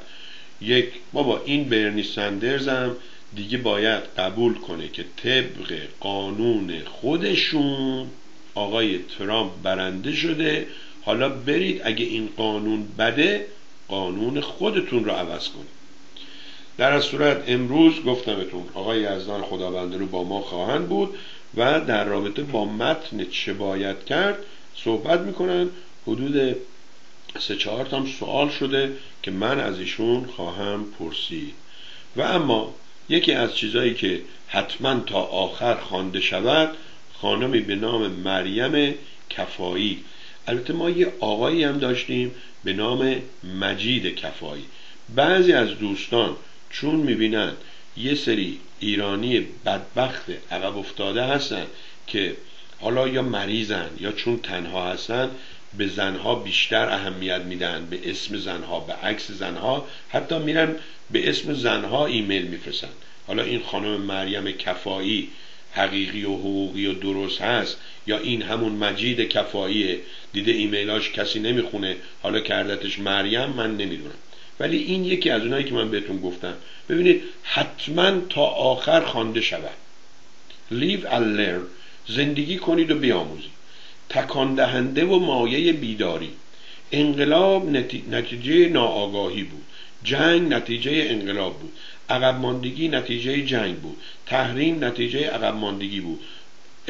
یک بابا این برنی ساندرز هم دیگه باید قبول کنه که طبق قانون خودشون آقای ترامپ برنده شده. حالا برید اگه این قانون بده قانون خودتون رو عوض کنید. در از صورت امروز گفتمتون آقای یزدان خداونده رو با ما خواهند بود و در رابطه با متن چه باید کرد صحبت می‌کنن. حدود سه چهار تام سوال شده. که من از ایشون خواهم پرسید. و اما یکی از چیزایی که حتما تا آخر خوانده شود خانمی به نام مریم کفایی. البته ما یه آقایی هم داشتیم به نام مجید کفایی. بعضی از دوستان چون می‌بینن یه سری ایرانی بدبخت عقب افتاده هستن که حالا یا مریضن یا چون تنها هستن به زنها بیشتر اهمیت میدن به اسم زنها به عکس زنها حتی میرن به اسم زنها ایمیل میفرستن. حالا این خانم مریم کفایی حقیقی و حقوقی و درست هست یا این همون مجید کفاییه؟ دیده ایمیلاش کسی نمی‌خونه حالا کردتش مریم من نمی‌دونم. ولی این یکی از اونایی که من بهتون گفتم ببینید حتما تا آخر خوانده شود. Live and learn. زندگی کنید و بیاموزید. تکان دهنده و مایه بیداری. انقلاب نتیجه ناآگاهی بود. جنگ نتیجه انقلاب بود. عقب ماندگی نتیجه جنگ بود. تحریم نتیجه عقب ماندگی بود.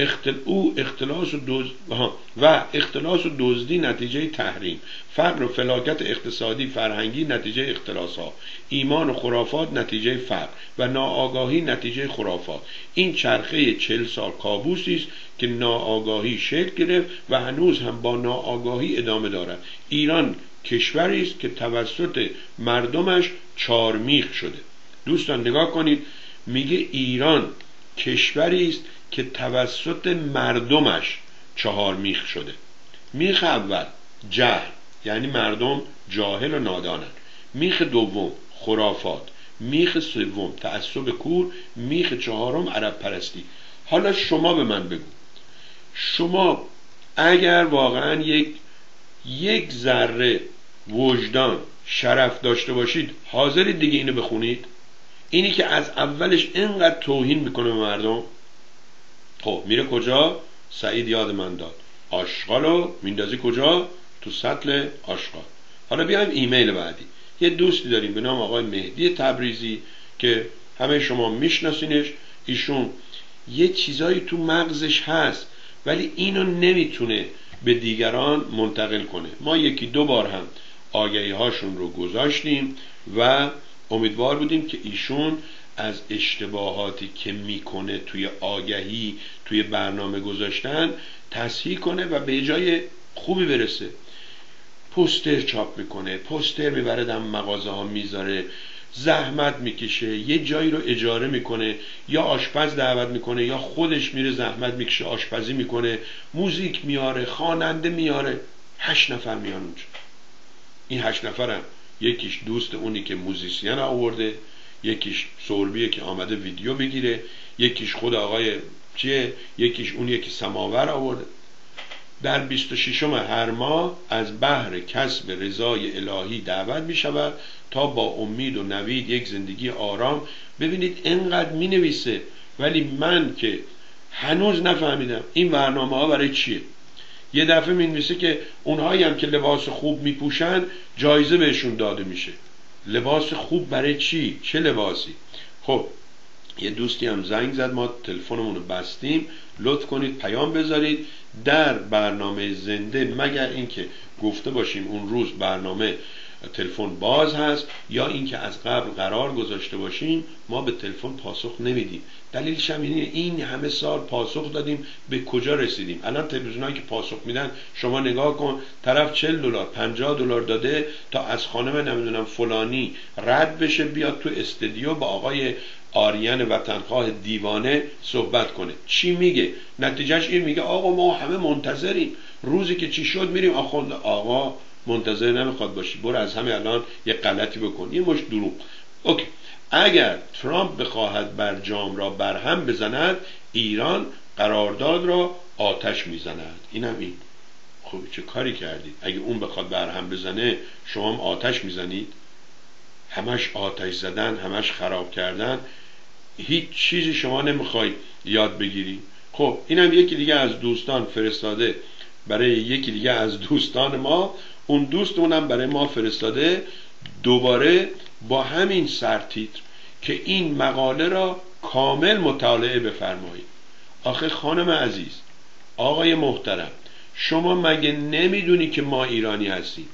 اختل... او اختلاس و, دوز... و اختلاس و دزدی نتیجه تحریم. فقر و فلاکت اقتصادی فرهنگی نتیجه اختلاس ها ایمان و خرافات نتیجه فقر. و ناآگاهی نتیجه خرافات. این چرخه چل سال کابوسی است که ناآگاهی شکل گرفت و هنوز هم با ناآگاهی ادامه دارد. ایران کشوری است که توسط مردمش چارمیخ شده. دوستان نگاه کنید. میگه ایران کشوری است که توسط مردمش چهار میخ شده. میخ اول جهل یعنی مردم جاهل و نادانن. میخ دوم خرافات. میخ سوم تعصب کور. میخ چهارم عرب پرستی. حالا شما به من بگو. شما اگر واقعا یک یک ذره وجدان شرف داشته باشید حاضرید دیگه اینو بخونید؟ اینی که از اولش اینقدر توهین می‌کنه به مردم؟ خب میره کجا؟ سعید یاد من داد. آشغالو میندازی کجا؟ تو سطل آشغال. حالا بیایم ایمیل بعدی. یه دوستی داریم به نام آقای مهدی تبریزی که همه شما میشناسینش. ایشون یه چیزایی تو مغزش هست ولی اینو نمی‌تونه به دیگران منتقل کنه. ما یکی دو بار هم آگهی هاشون رو گذاشتیم و امیدوار بودیم که ایشون از اشتباهاتی که می‌کنه توی آگهی توی برنامه گذاشتن تصحیح کنه و به جای خوبی برسه. پوستر چاپ می‌کنه پوستر می‌بره دم مغازه ها می‌ذاره زحمت می‌کشه یه جایی رو اجاره می‌کنه یا آشپز دعوت می‌کنه یا خودش میره زحمت می‌کشه آشپزی می‌کنه موزیک میاره خواننده میاره. هشت نفر میان اونجا. این هشت نفرم یکیش دوست اونی که موزیسین آورده. یکیش سوربیه که آمده ویدیو بگیره یکیش خود آقای چیه؟ یکیش اونیه که سماور آورده. در 26 هر ماه از بحر کسب رضای الهی دعوت می شود تا با امید و نوید یک زندگی آرام. ببینید انقدر می نویسه ولی من که هنوز نفهمیدم این برنامه ها برای چیه. یه دفعه می نویسه که اونهایی هم که لباس خوب می پوشن جایزه بهشون داده میشه. لباس خوب برای چی؟ چه لباسی؟ خب یه دوستی هم زنگ زد ما تلفنمون رو بستیم. لطف کنید پیام بذارید. در برنامه زنده مگر اینکه گفته باشیم اون روز برنامه تلفن باز هست یا اینکه از قبل قرار گذاشته باشیم ما به تلفن پاسخ نمیدیم. دلیلش هم اینه این همه سال پاسخ دادیم به کجا رسیدیم؟ الان تلویزیونایی که پاسخ میدن شما نگاه کن طرف 40 دلار 50 دلار داده تا از خانم نمی‌دونم فلانی رد بشه بیاد تو استودیو با آقای آریان وطنخواه دیوانه صحبت کنه. چی میگه؟ نتیجهش این میگه آقا ما همه منتظریم. روزی که چی شد میریم. آخوند آقا منتظر نمی‌خواد باشی. برو از همه الان یه غلطی بکن. یه مش دروغ. اوکی. اگر ترامپ بخواهد بر جام را برهم بزند ایران قرارداد را آتش می‌زند. اینم این. خب چه کاری کردید اگه اون بخواد برهم بزنه شما هم آتش می‌زنید؟ همش آتش زدن همش خراب کردن هیچ چیزی شما نمی‌خواید یاد بگیری. خب اینم یکی دیگه از دوستان فرستاده. برای یکی دیگه از دوستان ما. اون دوست اونم برای ما فرستاده دوباره با همین سرتیتر که این مقاله را کامل مطالعه بفرمایید. آخه خانم عزیز آقای محترم شما مگه نمی‌دونی که ما ایرانی هستیم؟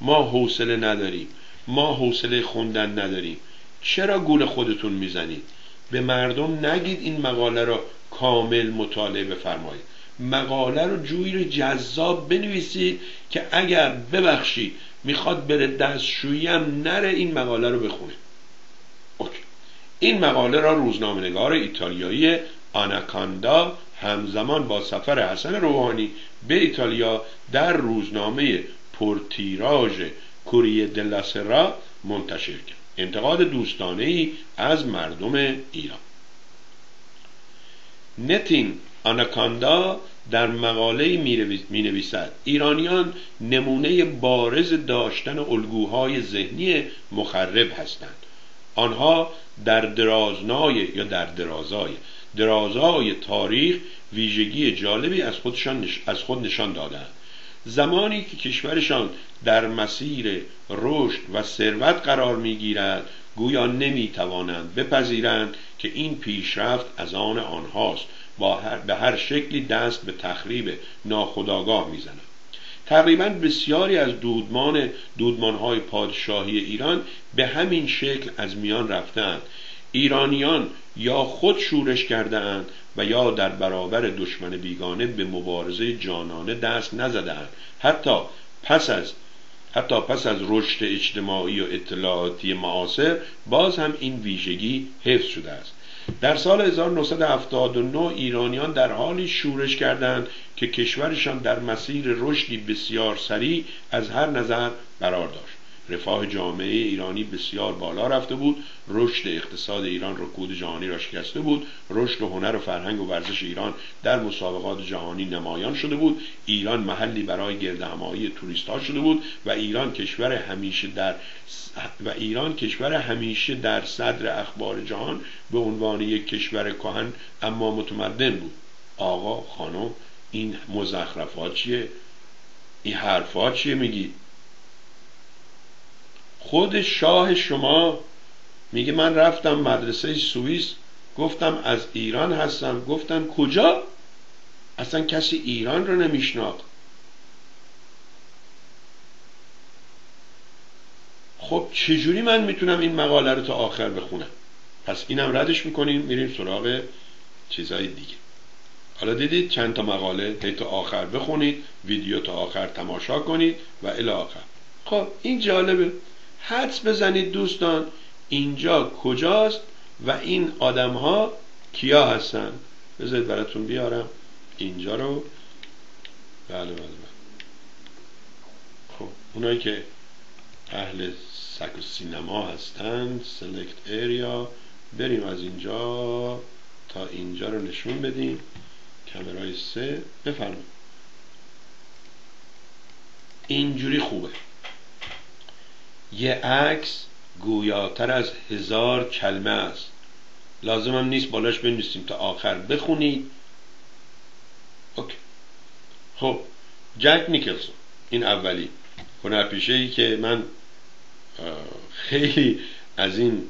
ما حوصله نداریم. ما حوصله خوندن نداریم. چرا گول خودتون می‌زنید؟ به مردم نگید این مقاله را کامل مطالعه بفرمایید. مقاله رو جوی جذاب بنویسید که اگر ببخشید می‌خواد بره دستشویی هم نره این مقاله رو بخونه. اوکی. این مقاله را روزنامهنگار ایتالیایی آناکاندا همزمان با سفر حسن روحانی به ایتالیا در روزنامه پورتیراژ کوریه دلاسرا منتشر کرد. انتقاد دوستانه ای از مردم ایران. نتین آناکاندا در مقاله می نویسد ایرانیان نمونه بارز داشتن الگوهای ذهنی مخرب هستند. آنها در درازنای یا در درازای درازای تاریخ ویژگی جالبی از خودشان از خود نشان دادند. زمانی که کشورشان در مسیر رشد و ثروت قرار می‌گیرد گویا نمی‌توانند بپذیرند که این پیشرفت از آن آنهاست. با به هر شکلی دست به تخریب ناخداگاه می‌زنند تقریبا بسیاری از دودمان دودمانهای پادشاهی ایران به همین شکل از میان رفتند ایرانیان یا خود شورش کرده و یا در برابر دشمن بیگانه به مبارزه جانانه دست نزدهاند. حتی پس از حتی پس از رشد اجتماعی و اطلاعاتی معاصر باز هم این ویژگی حفظ شده است. در سال 1979 ایرانیان در حالی شورش کردند که کشورشان در مسیر رشدی بسیار سریع از هر نظر قرار داشت. رفاه جامعه ایرانی بسیار بالا رفته بود. رشد اقتصاد ایران رکود جهانی را شکسته بود. رشد هنر و فرهنگ و ورزش ایران در مسابقات جهانی نمایان شده بود. ایران محلی برای گرد همایی توریست ها شده بود و ایران کشور همیشه در و ایران کشور همیشه در صدر اخبار جهان به عنوان یک کشور کهن اما متمدن بود. آقا خانم این مزخرفات چیه؟ این حرفات چیه میگید خود شاه شما میگه من رفتم مدرسه سوئیس گفتم از ایران هستم گفتم کجا؟ اصلا کسی ایران رو نمیشناخت. خب چجوری من می‌تونم این مقاله رو تا آخر بخونم؟ پس اینم ردش می‌کنیم میریم سراغ چیزهای دیگه. حالا دیدید چند تا مقاله تا آخر بخونید ویدیو تا آخر تماشا کنید و الی آخر. خب این جالبه. حدس بزنید دوستان اینجا کجاست و این آدم ها کیا هستن؟ بذارید براتون بیارم. اینجا رو. بله بله بله. خب اونایی که اهل سک و سینما هستن سلکت ایریا بریم از اینجا تا اینجا رو نشون بدیم. کمرای سه. بفرمایید. اینجوری خوبه. یه عکس گویاتر از هزار کلمه است. لازم هم نیست بالاش بنویسیم تا آخر. بخونید. اوکی. خب جک نیکلسون این اولی. هنرپیشه ای که من خیلی از این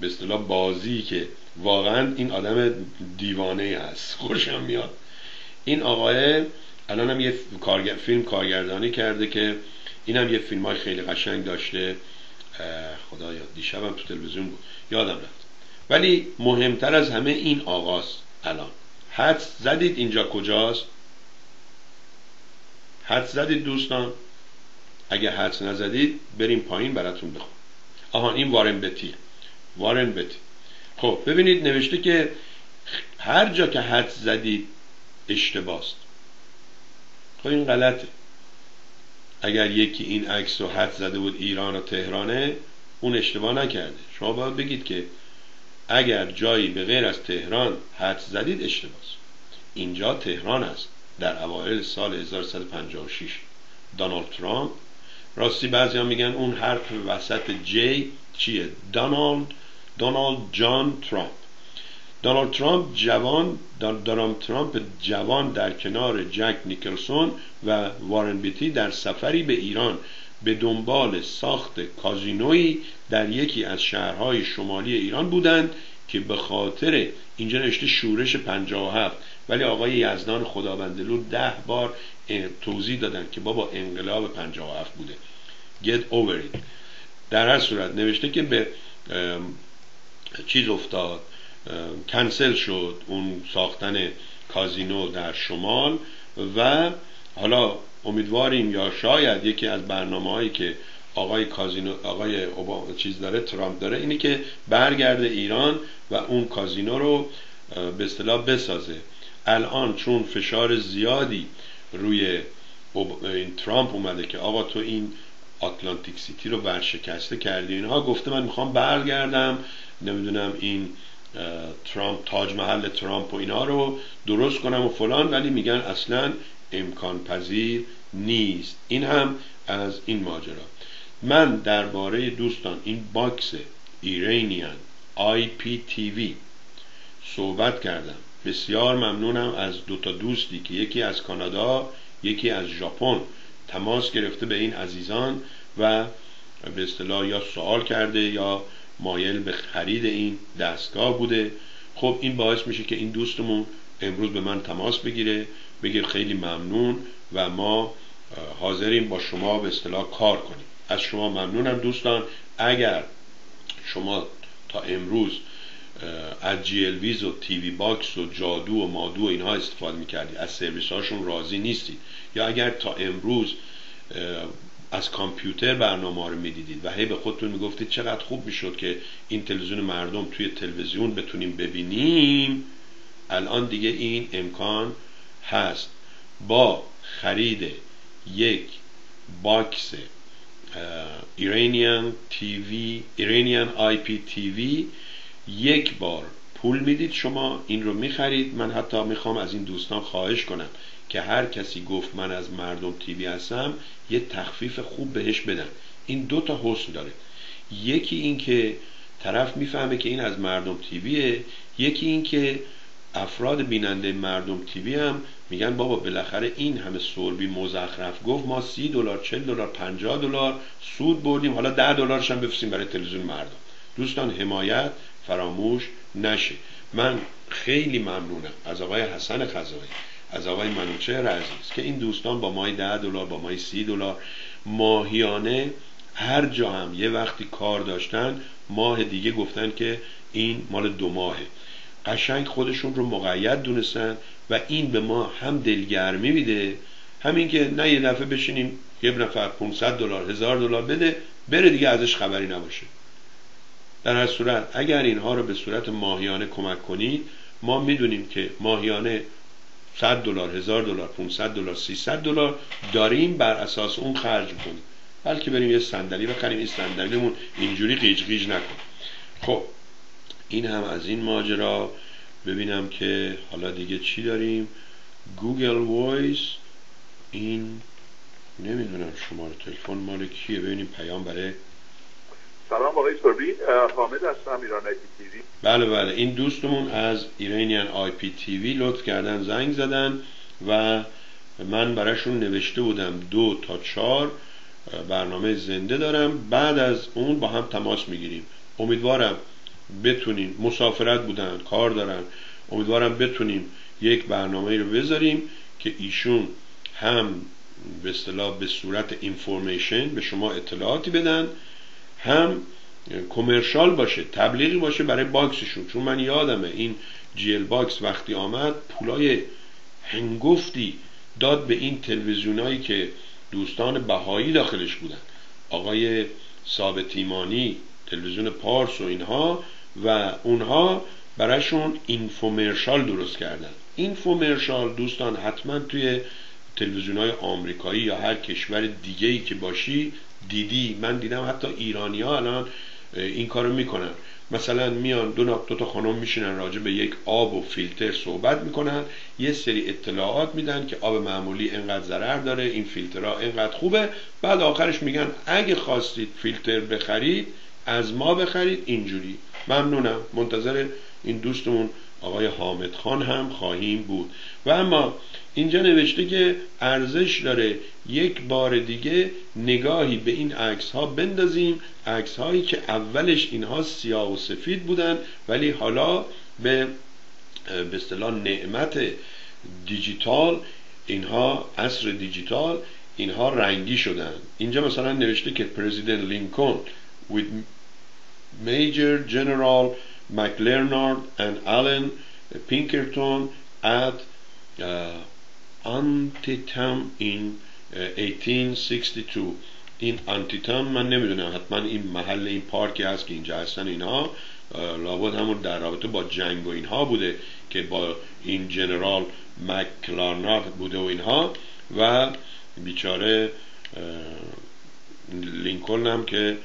به اصطلاح بازی که واقعا این آدم دیوانه است. خوشم میاد. این آقای الان هم یه فیلم کارگردانی کرده که این هم یه فیلم های خیلی قشنگ داشته خدایا دیشبم تو تلویزیون بود. یادم رفت. ولی مهمتر از همه این آغاز الان. حد زدید اینجا کجاست؟ حد زدید دوستان؟ اگه حدس نزدید بریم پایین براتون بخون آها این وارن بتیه وارن بتی. خب ببینید نوشته که هر جا که حد زدید اشتباست. خب این غلطه. اگر یکی این عکس رو حد زده بود ایران و تهرانه اون اشتباه نکرده. شما باید بگید که اگر جایی به غیر از تهران حد زدید اشتباهست اینجا تهران است. در اوایل سال 1156 دانالد ترامپ راستی بعضی ها میگن اون حرف وسط جی چیه؟ دانالد دانالد جان ترامپ. دونالد ترامپ جوان دونالد ترامپ جوان در کنار جک نیکلسون و وارن بیتی در سفری به ایران به دنبال ساخت کازینوی در یکی از شهرهای شمالی ایران بودند که به خاطر اینجا نوشته شورش 57 ولی آقای یزدان خداوندلو ده بار توضیح دادن که بابا انقلاب 57 بوده. Get over it. در هر صورت نوشته که به چیز افتاد. کنسل شد اون ساختن کازینو در شمال و حالا امیدواریم یا شاید یکی از برنامه هایی که آقای کازینو آقای چیز داره ترامپ داره اینه که برگرده ایران و اون کازینو رو به اصطلاح بسازه. الان چون فشار زیادی روی این ترامپ اومده که آقا تو این آتلانتیک سیتی رو ورشکسته کردی اینها گفته من می‌خوام برگردم نمی‌دونم این ترامپ تاج محل ترامپ و اینا رو درست کنم و فلان ولی میگن اصلا امکان پذیر نیست. این هم از این ماجرا. من درباره دوستان این box ایرانیان IPTV صحبت کردم. بسیار ممنونم از دو تا دوستی که یکی از کانادا یکی از ژاپن تماس گرفته به این عزیزان و به اصطلاح یا سوال کرده یا مایل به خرید این دستگاه بوده. خب این باعث میشه که این دوستمون امروز به من تماس بگیره بگیر خیلی ممنون و ما حاضریم با شما به اصطلاح کار کنیم. از شما ممنونم دوستان. اگر شما تا امروز از Jadoo ویز و TV box و جادو و مادو و اینها استفاده می‌کردید از سرویس هاشون راضی نیستید یا اگر تا امروز از کامپیوتر برنامه رو می‌دیدید و هی به خودتون می‌گفتید چقدر خوب می‌شد که این تلویزیون مردم توی تلویزیون بتونیم ببینیم. الان دیگه این امکان هست. با خرید یک box ایرانیان TV ایرانیان IPTV یک بار پول می‌دید. شما این رو می‌خرید. من حتی می‌خوام از این دوستان خواهش کنم. که هر کسی گفت من از مردم TV هستم یه تخفیف خوب بهش بدن. این دو تا حسن داره. یکی این که طرف می‌فهمه که این از مردم تیویه یکی این که افراد بیننده مردم تیوی هم میگن بابا بالاخره این همه سربی مزخرف گفت ما سی دلار چل دلار پنجاه دلار سود بردیم حالا ده دلارش هم بفرستیم برای تلویزیون مردم. دوستان حمایت فراموش نشه. من خیلی ممنونم از آقای حسن خزایی از آقای منوچهر عزیز که این دوستان با مای ده دلار با مای سی دلار ماهیانه هر جا هم یه وقتی کار داشتن ماه دیگه گفتن که این مال دو ماهه. قشنگ خودشون رو مقید دونستن و این به ما هم دلگرمی میده همین که نه یه دفعه بشینیم یه نفر 500 دلار هزار دلار بده بره دیگه ازش خبری نباشه. در هر صورت اگر اینها رو به صورت ماهیانه کمک کنید ما می‌دونیم که ماهیانه 100 دلار هزار دلار 500 دلار 300 دلار داریم بر اساس اون خرج کنیم بلکه بریم یه صندلی بخریم این صندلیمون اینجوری قیژ قیژ نکن. خب این هم از این ماجرا. ببینم که حالا دیگه چی داریم؟ Google Voice. این نمی‌دونم شماره تلفن مال کیه. ببینیم پیام برای سلام آقای سربی. حامد هستم ایران IPTV بله بله. این دوستمون از ایرانیان IPTV لطف کردن زنگ زدن و من براشون نوشته بودم دو تا چهار برنامه زنده دارم. بعد از اون با هم تماس می‌گیریم. امیدوارم بتونیم مسافرت بودن کار دارن امیدوارم بتونیم یک برنامه رو بذاریم که ایشون هم به اصطلاح به صورت اینفورمیشن به شما اطلاعاتی بدن هم کمرشال باشه تبلیغی باشه برای باکسشون. چون من یادمه این جی‌ال باکس وقتی آمد پولای هنگفتی داد به این تلویزیونایی که دوستان بهایی داخلش بودن. آقای ثابت ایمانی تلویزیون پارس و اینها و اونها براشون infomercial درست کردن. infomercial دوستان حتما توی تلویزیون های آمریکایی یا هر کشور دیگه ای که باشی دیدی؟ من دیدم حتی ایرانی ها الان این کارو می‌کنن. مثلا میان دو, دو تا خانم میشینن راجع به یک آب و فیلتر صحبت می‌کنن. یه سری اطلاعات میدن که آب معمولی انقدر ضرر داره این فیلترها انقدر خوبه. بعد آخرش میگن اگه خواستید فیلتر بخرید از ما بخرید اینجوری. ممنونم. منتظر این دوستمون آقای حامد خان هم خواهیم بود. و اما اینجا نوشته که ارزش داره یک بار دیگه نگاهی به این عکس ها بندازیم. عکس هایی که اولش اینها سیاه و سفید بودن ولی حالا به به اصطلاح نعمت دیجیتال اینها عصر دیجیتال اینها رنگی شدن. اینجا مثلا نوشته که پرزیدنت لینکن with Major General McLernard and Alan Pinkerton at uh, Antietam in 1862. این آنتیتام من نمی‌دونم حتما این محل این پارکی هست که اینجا هستن اینها لابد همون در رابطه با جنگ و اینها بوده که با این جنرال مکلارنارد بوده و اینها. و بیچاره لینکلن هم که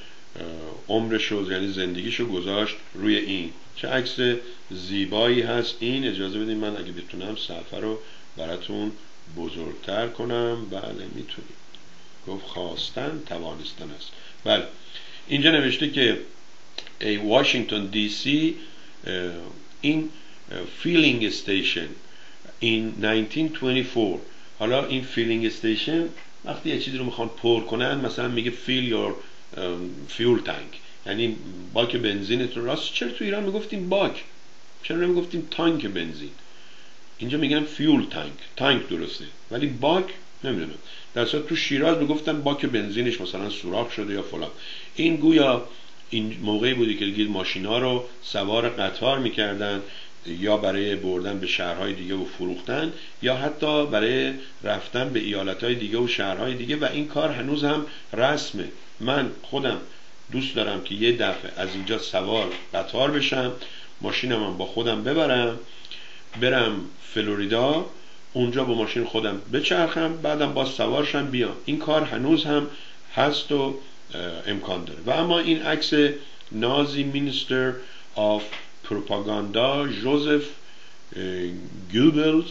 عمرشو یعنی زندگیشو گذاشت روی این. چه عکس زیبایی هست. این اجازه بدین من اگه بتونم صفحه رو براتون بزرگتر کنم. بله می‌تونیم. گفت خواستن توانستن است. بله اینجا نوشته که a Washington DC filling station in 1924 حالا این filling station وقتی یه چیزی رو می‌خوان پر کنن مثلا میگه fill your fuel tank یعنی باک بنزینت رو راست. چرا تو ایران می‌گفتیم باک؟ چرا نمی‌گفتیم تانک بنزین؟ اینجا میگن fuel tank تانک درسته. ولی باک نمی‌دونم. در تو شیراز می‌گفتن باک بنزینش مثلا سوراخ شده یا فلان. این گویا این موقعی بودی که گید ماشینا رو سوار قطار می‌کردن یا برای بردن به شهرهای دیگه و فروختن یا حتی برای رفتن به ایالتهای دیگه و شهرهای دیگه و این کار هنوز هم رسمه. من خودم دوست دارم که یه دفعه از اینجا سوار قطار بشم ماشینم هم با خودم ببرم برم فلوریدا اونجا با ماشین خودم بچرخم بعدم با سوارشم بیام. این کار هنوز هم هست و امکان داره. و اما این عکس نازی مینستر آف پروپاگاندا جوزف گوبلز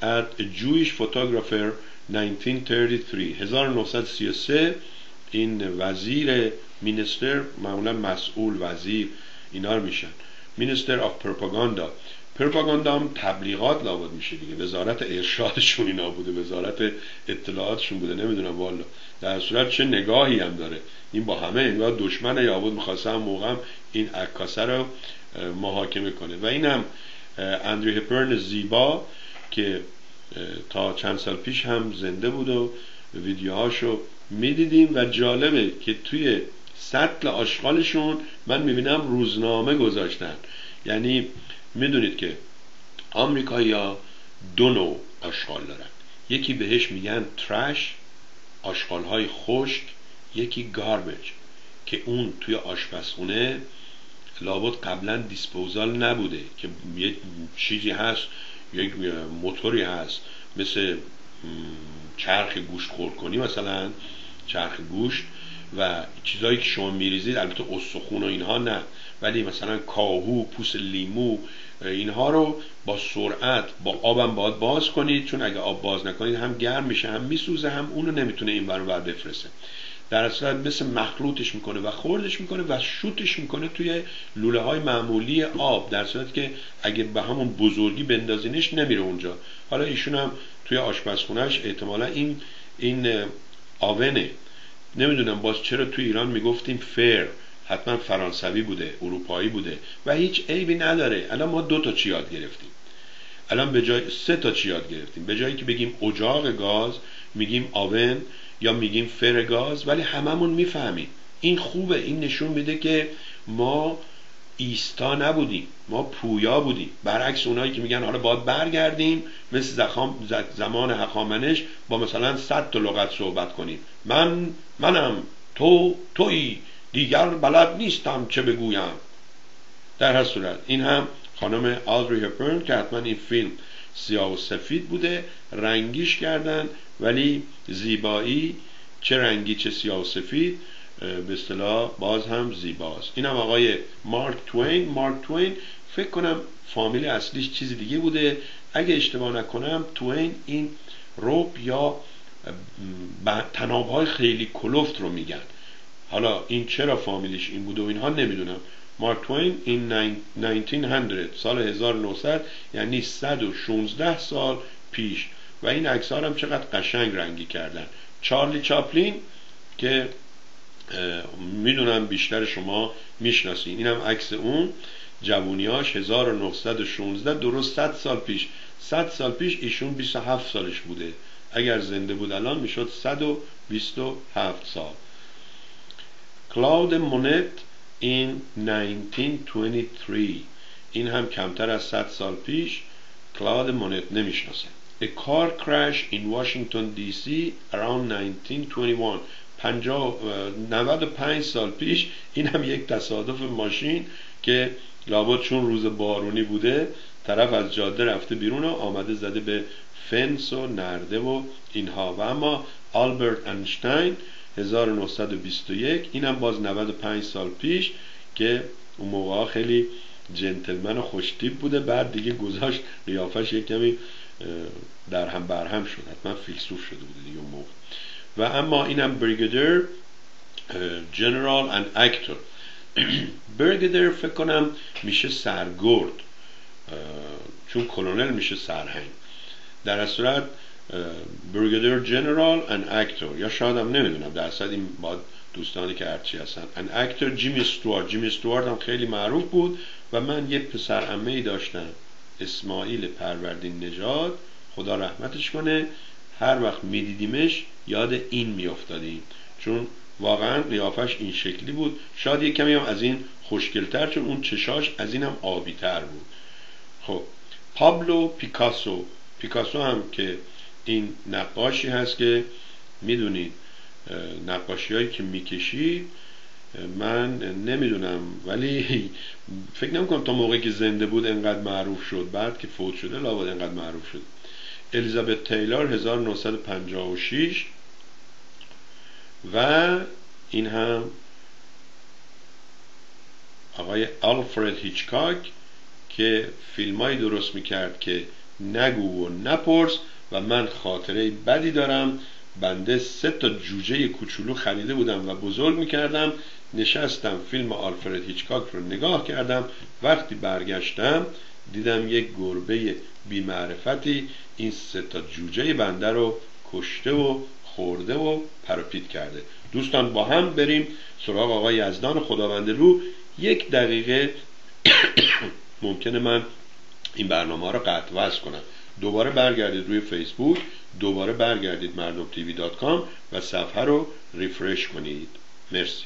at a Jewish photographer 1933 1933 این وزیر مینستر معمولا مسئول وزیر اینا رو میشن. مینستر آف پروپاگاندا پروپاگاندا هم تبلیغات لابد میشه دیگه. وزارت ارشادشون اینا بوده. وزارت اطلاعاتشون بوده. نمی‌دونم والا. در صورت چه نگاهی هم داره. این با همه انگار دشمن یا بود می‌خواسته هم موقع این عکاسه رو محاکمه کنه. و این هم اندری هپرن زیبا که تا چند سال پیش هم زنده بود و ویدیوهاشو می‌دیدیم. و جالبه که توی سطل آشغالشون من می‌بینم روزنامه گذاشتن. یعنی می‌دونید که آمریکا یا دو نوع آشغال دارن. یکی بهش میگن ترش آشغال های خشک یکی گاربج که اون توی آشپزخونه لابد قبلا دیسپوزال نبوده که یه چیزی هست یک موتوری هست مثل چرخ گوشت خورد کنی مثلا چرخ گوشت. و چیزایی که شما میریزید البته استخون و اینها نه. ولی مثلا کاهو پوست لیمو اینها رو با سرعت با آبم باید باز کنید. چون اگه آب باز نکنید هم گرم میشه هم میسوزه هم اونو نمی‌تونه این بر بفرسته. در اصل مثل مخلوطش می‌کنه و خوردش می‌کنه و شوتش می‌کنه توی لوله های معمولی آب. در صورت که اگه به همون بزرگی بندازینش نمیره اونجا. حالا ایشون هم توی آشپزخونهش احتمالا این این آونه نمی‌دونم باز چرا توی ایران می‌گفتیم فر حتما فرانسوی بوده اروپایی بوده و هیچ عیبی نداره. الان ما دو تا چی یاد گرفتیم؟ الان به جای سه تا چی یاد گرفتیم؟ به جایی که بگیم اجاق گاز میگیم آون یا میگیم فر گاز ولی هممون می‌فهمیم. این خوبه این نشون میده که ما ایستا نبودیم. ما پویا بودیم. برعکس اونایی که میگن حالا باید برگردیم مثل زمان حقامنش با مثلا صد تا لغت صحبت کنیم. من منم. تو تویی دیگر بلد نیستم چه بگویم. در هر صورت. این هم خانم آدری هپرن که حتما این فیلم سیاه و سفید بوده. رنگیش کردن ولی زیبایی چه رنگی چه سیاه و سفید. به اصطلاح باز هم زیباست. این هم آقای مارک توین. مارک توین فکر کنم فامیل اصلیش چیزی دیگه بوده. اگه اشتباه نکنم توین این روپ یا تناب های خیلی کلفت رو میگن. حالا این چرا فامیلیش این بوده و اینها نمی‌دونم. مارک توین این 1900 سال 1900 یعنی 116 سال پیش. و این عکس هم چقدر قشنگ رنگی کردن. چارلی چاپلین که می‌دونم بیشتر شما می‌شناسین. اینم عکس اون. جوونیاش 1916 درست 100 سال پیش. 100 سال پیش ایشون 27 سالش بوده. اگر زنده بود الان می‌شد 127 سال. کلاود مونت این 1923 این هم کمتر از 100 سال پیش. کلاود مونت نمی‌شناسه. A car crash in Washington DC around 1921 95 سال پیش این هم یک تصادف ماشین که لابد چون روز بارونی بوده طرف از جاده رفته بیرون و آمده زده به فنس و نرده و اینها. و اما آلبرت انشتین 1921 اینم باز 95 سال پیش که اون موقع خیلی جنتلمن و خوشتیب بوده. بعد دیگه گذاشت قیافش یک کمی در هم برهم شد. حتما فیلسوف شده بوده دیگه اون موقع. و اما اینم بریگدر جنرال اند اکتور برگدر فکر کنم میشه سرگرد چون کلونل میشه سرهنگ. در صورت برگدر جنرال ان اکتور یا شاید هم نمی‌دونم در صورت این با دوستانی که هرچی هستن. ان اکتور جیمی استوارد جیمی استوارد هم خیلی معروف بود و من یه پسر ای داشتم اسماعیل پروردین نژاد. خدا رحمتش کنه. هر وقت میدیدیمش یاد این میافتادیم چون واقعا قیافش این شکلی بود. شاید یه کمی هم از این خوشگلتر چون اون چشاش از اینم آبی تر بود. خب پابلو پیکاسو. پیکاسو هم که این نقاشی هست که می‌دونید نقاشی هایی که می‌کشید من نمی‌دونم ولی فکر نمی کنم تا موقعی که زنده بود انقدر معروف شد. بعد که فوت شده لابد انقدر معروف شد. الیزابت تیلور 1956 و این هم آقای آلفرد هیچکاک که فیلمایی درست می‌کرد که نگو و نپرس و من خاطره بدی دارم. بنده سه تا جوجه کوچولو خریده بودم و بزرگ می‌کردم. نشستم فیلم آلفرد هیچکاک رو نگاه کردم. وقتی برگشتم دیدم یک گربه بیمعرفتی این سه تا جوجه بنده رو کشته و خورده و پراپید کرده. دوستان با هم بریم سراغ آقای یزدان خداوند رو. یک دقیقه ممکنه من این برنامه رو قطع وز کنم. دوباره برگردید روی فیسبوک دوباره برگردید مردم تیوی دات کام و صفحه رو ریفرش کنید. مرسی.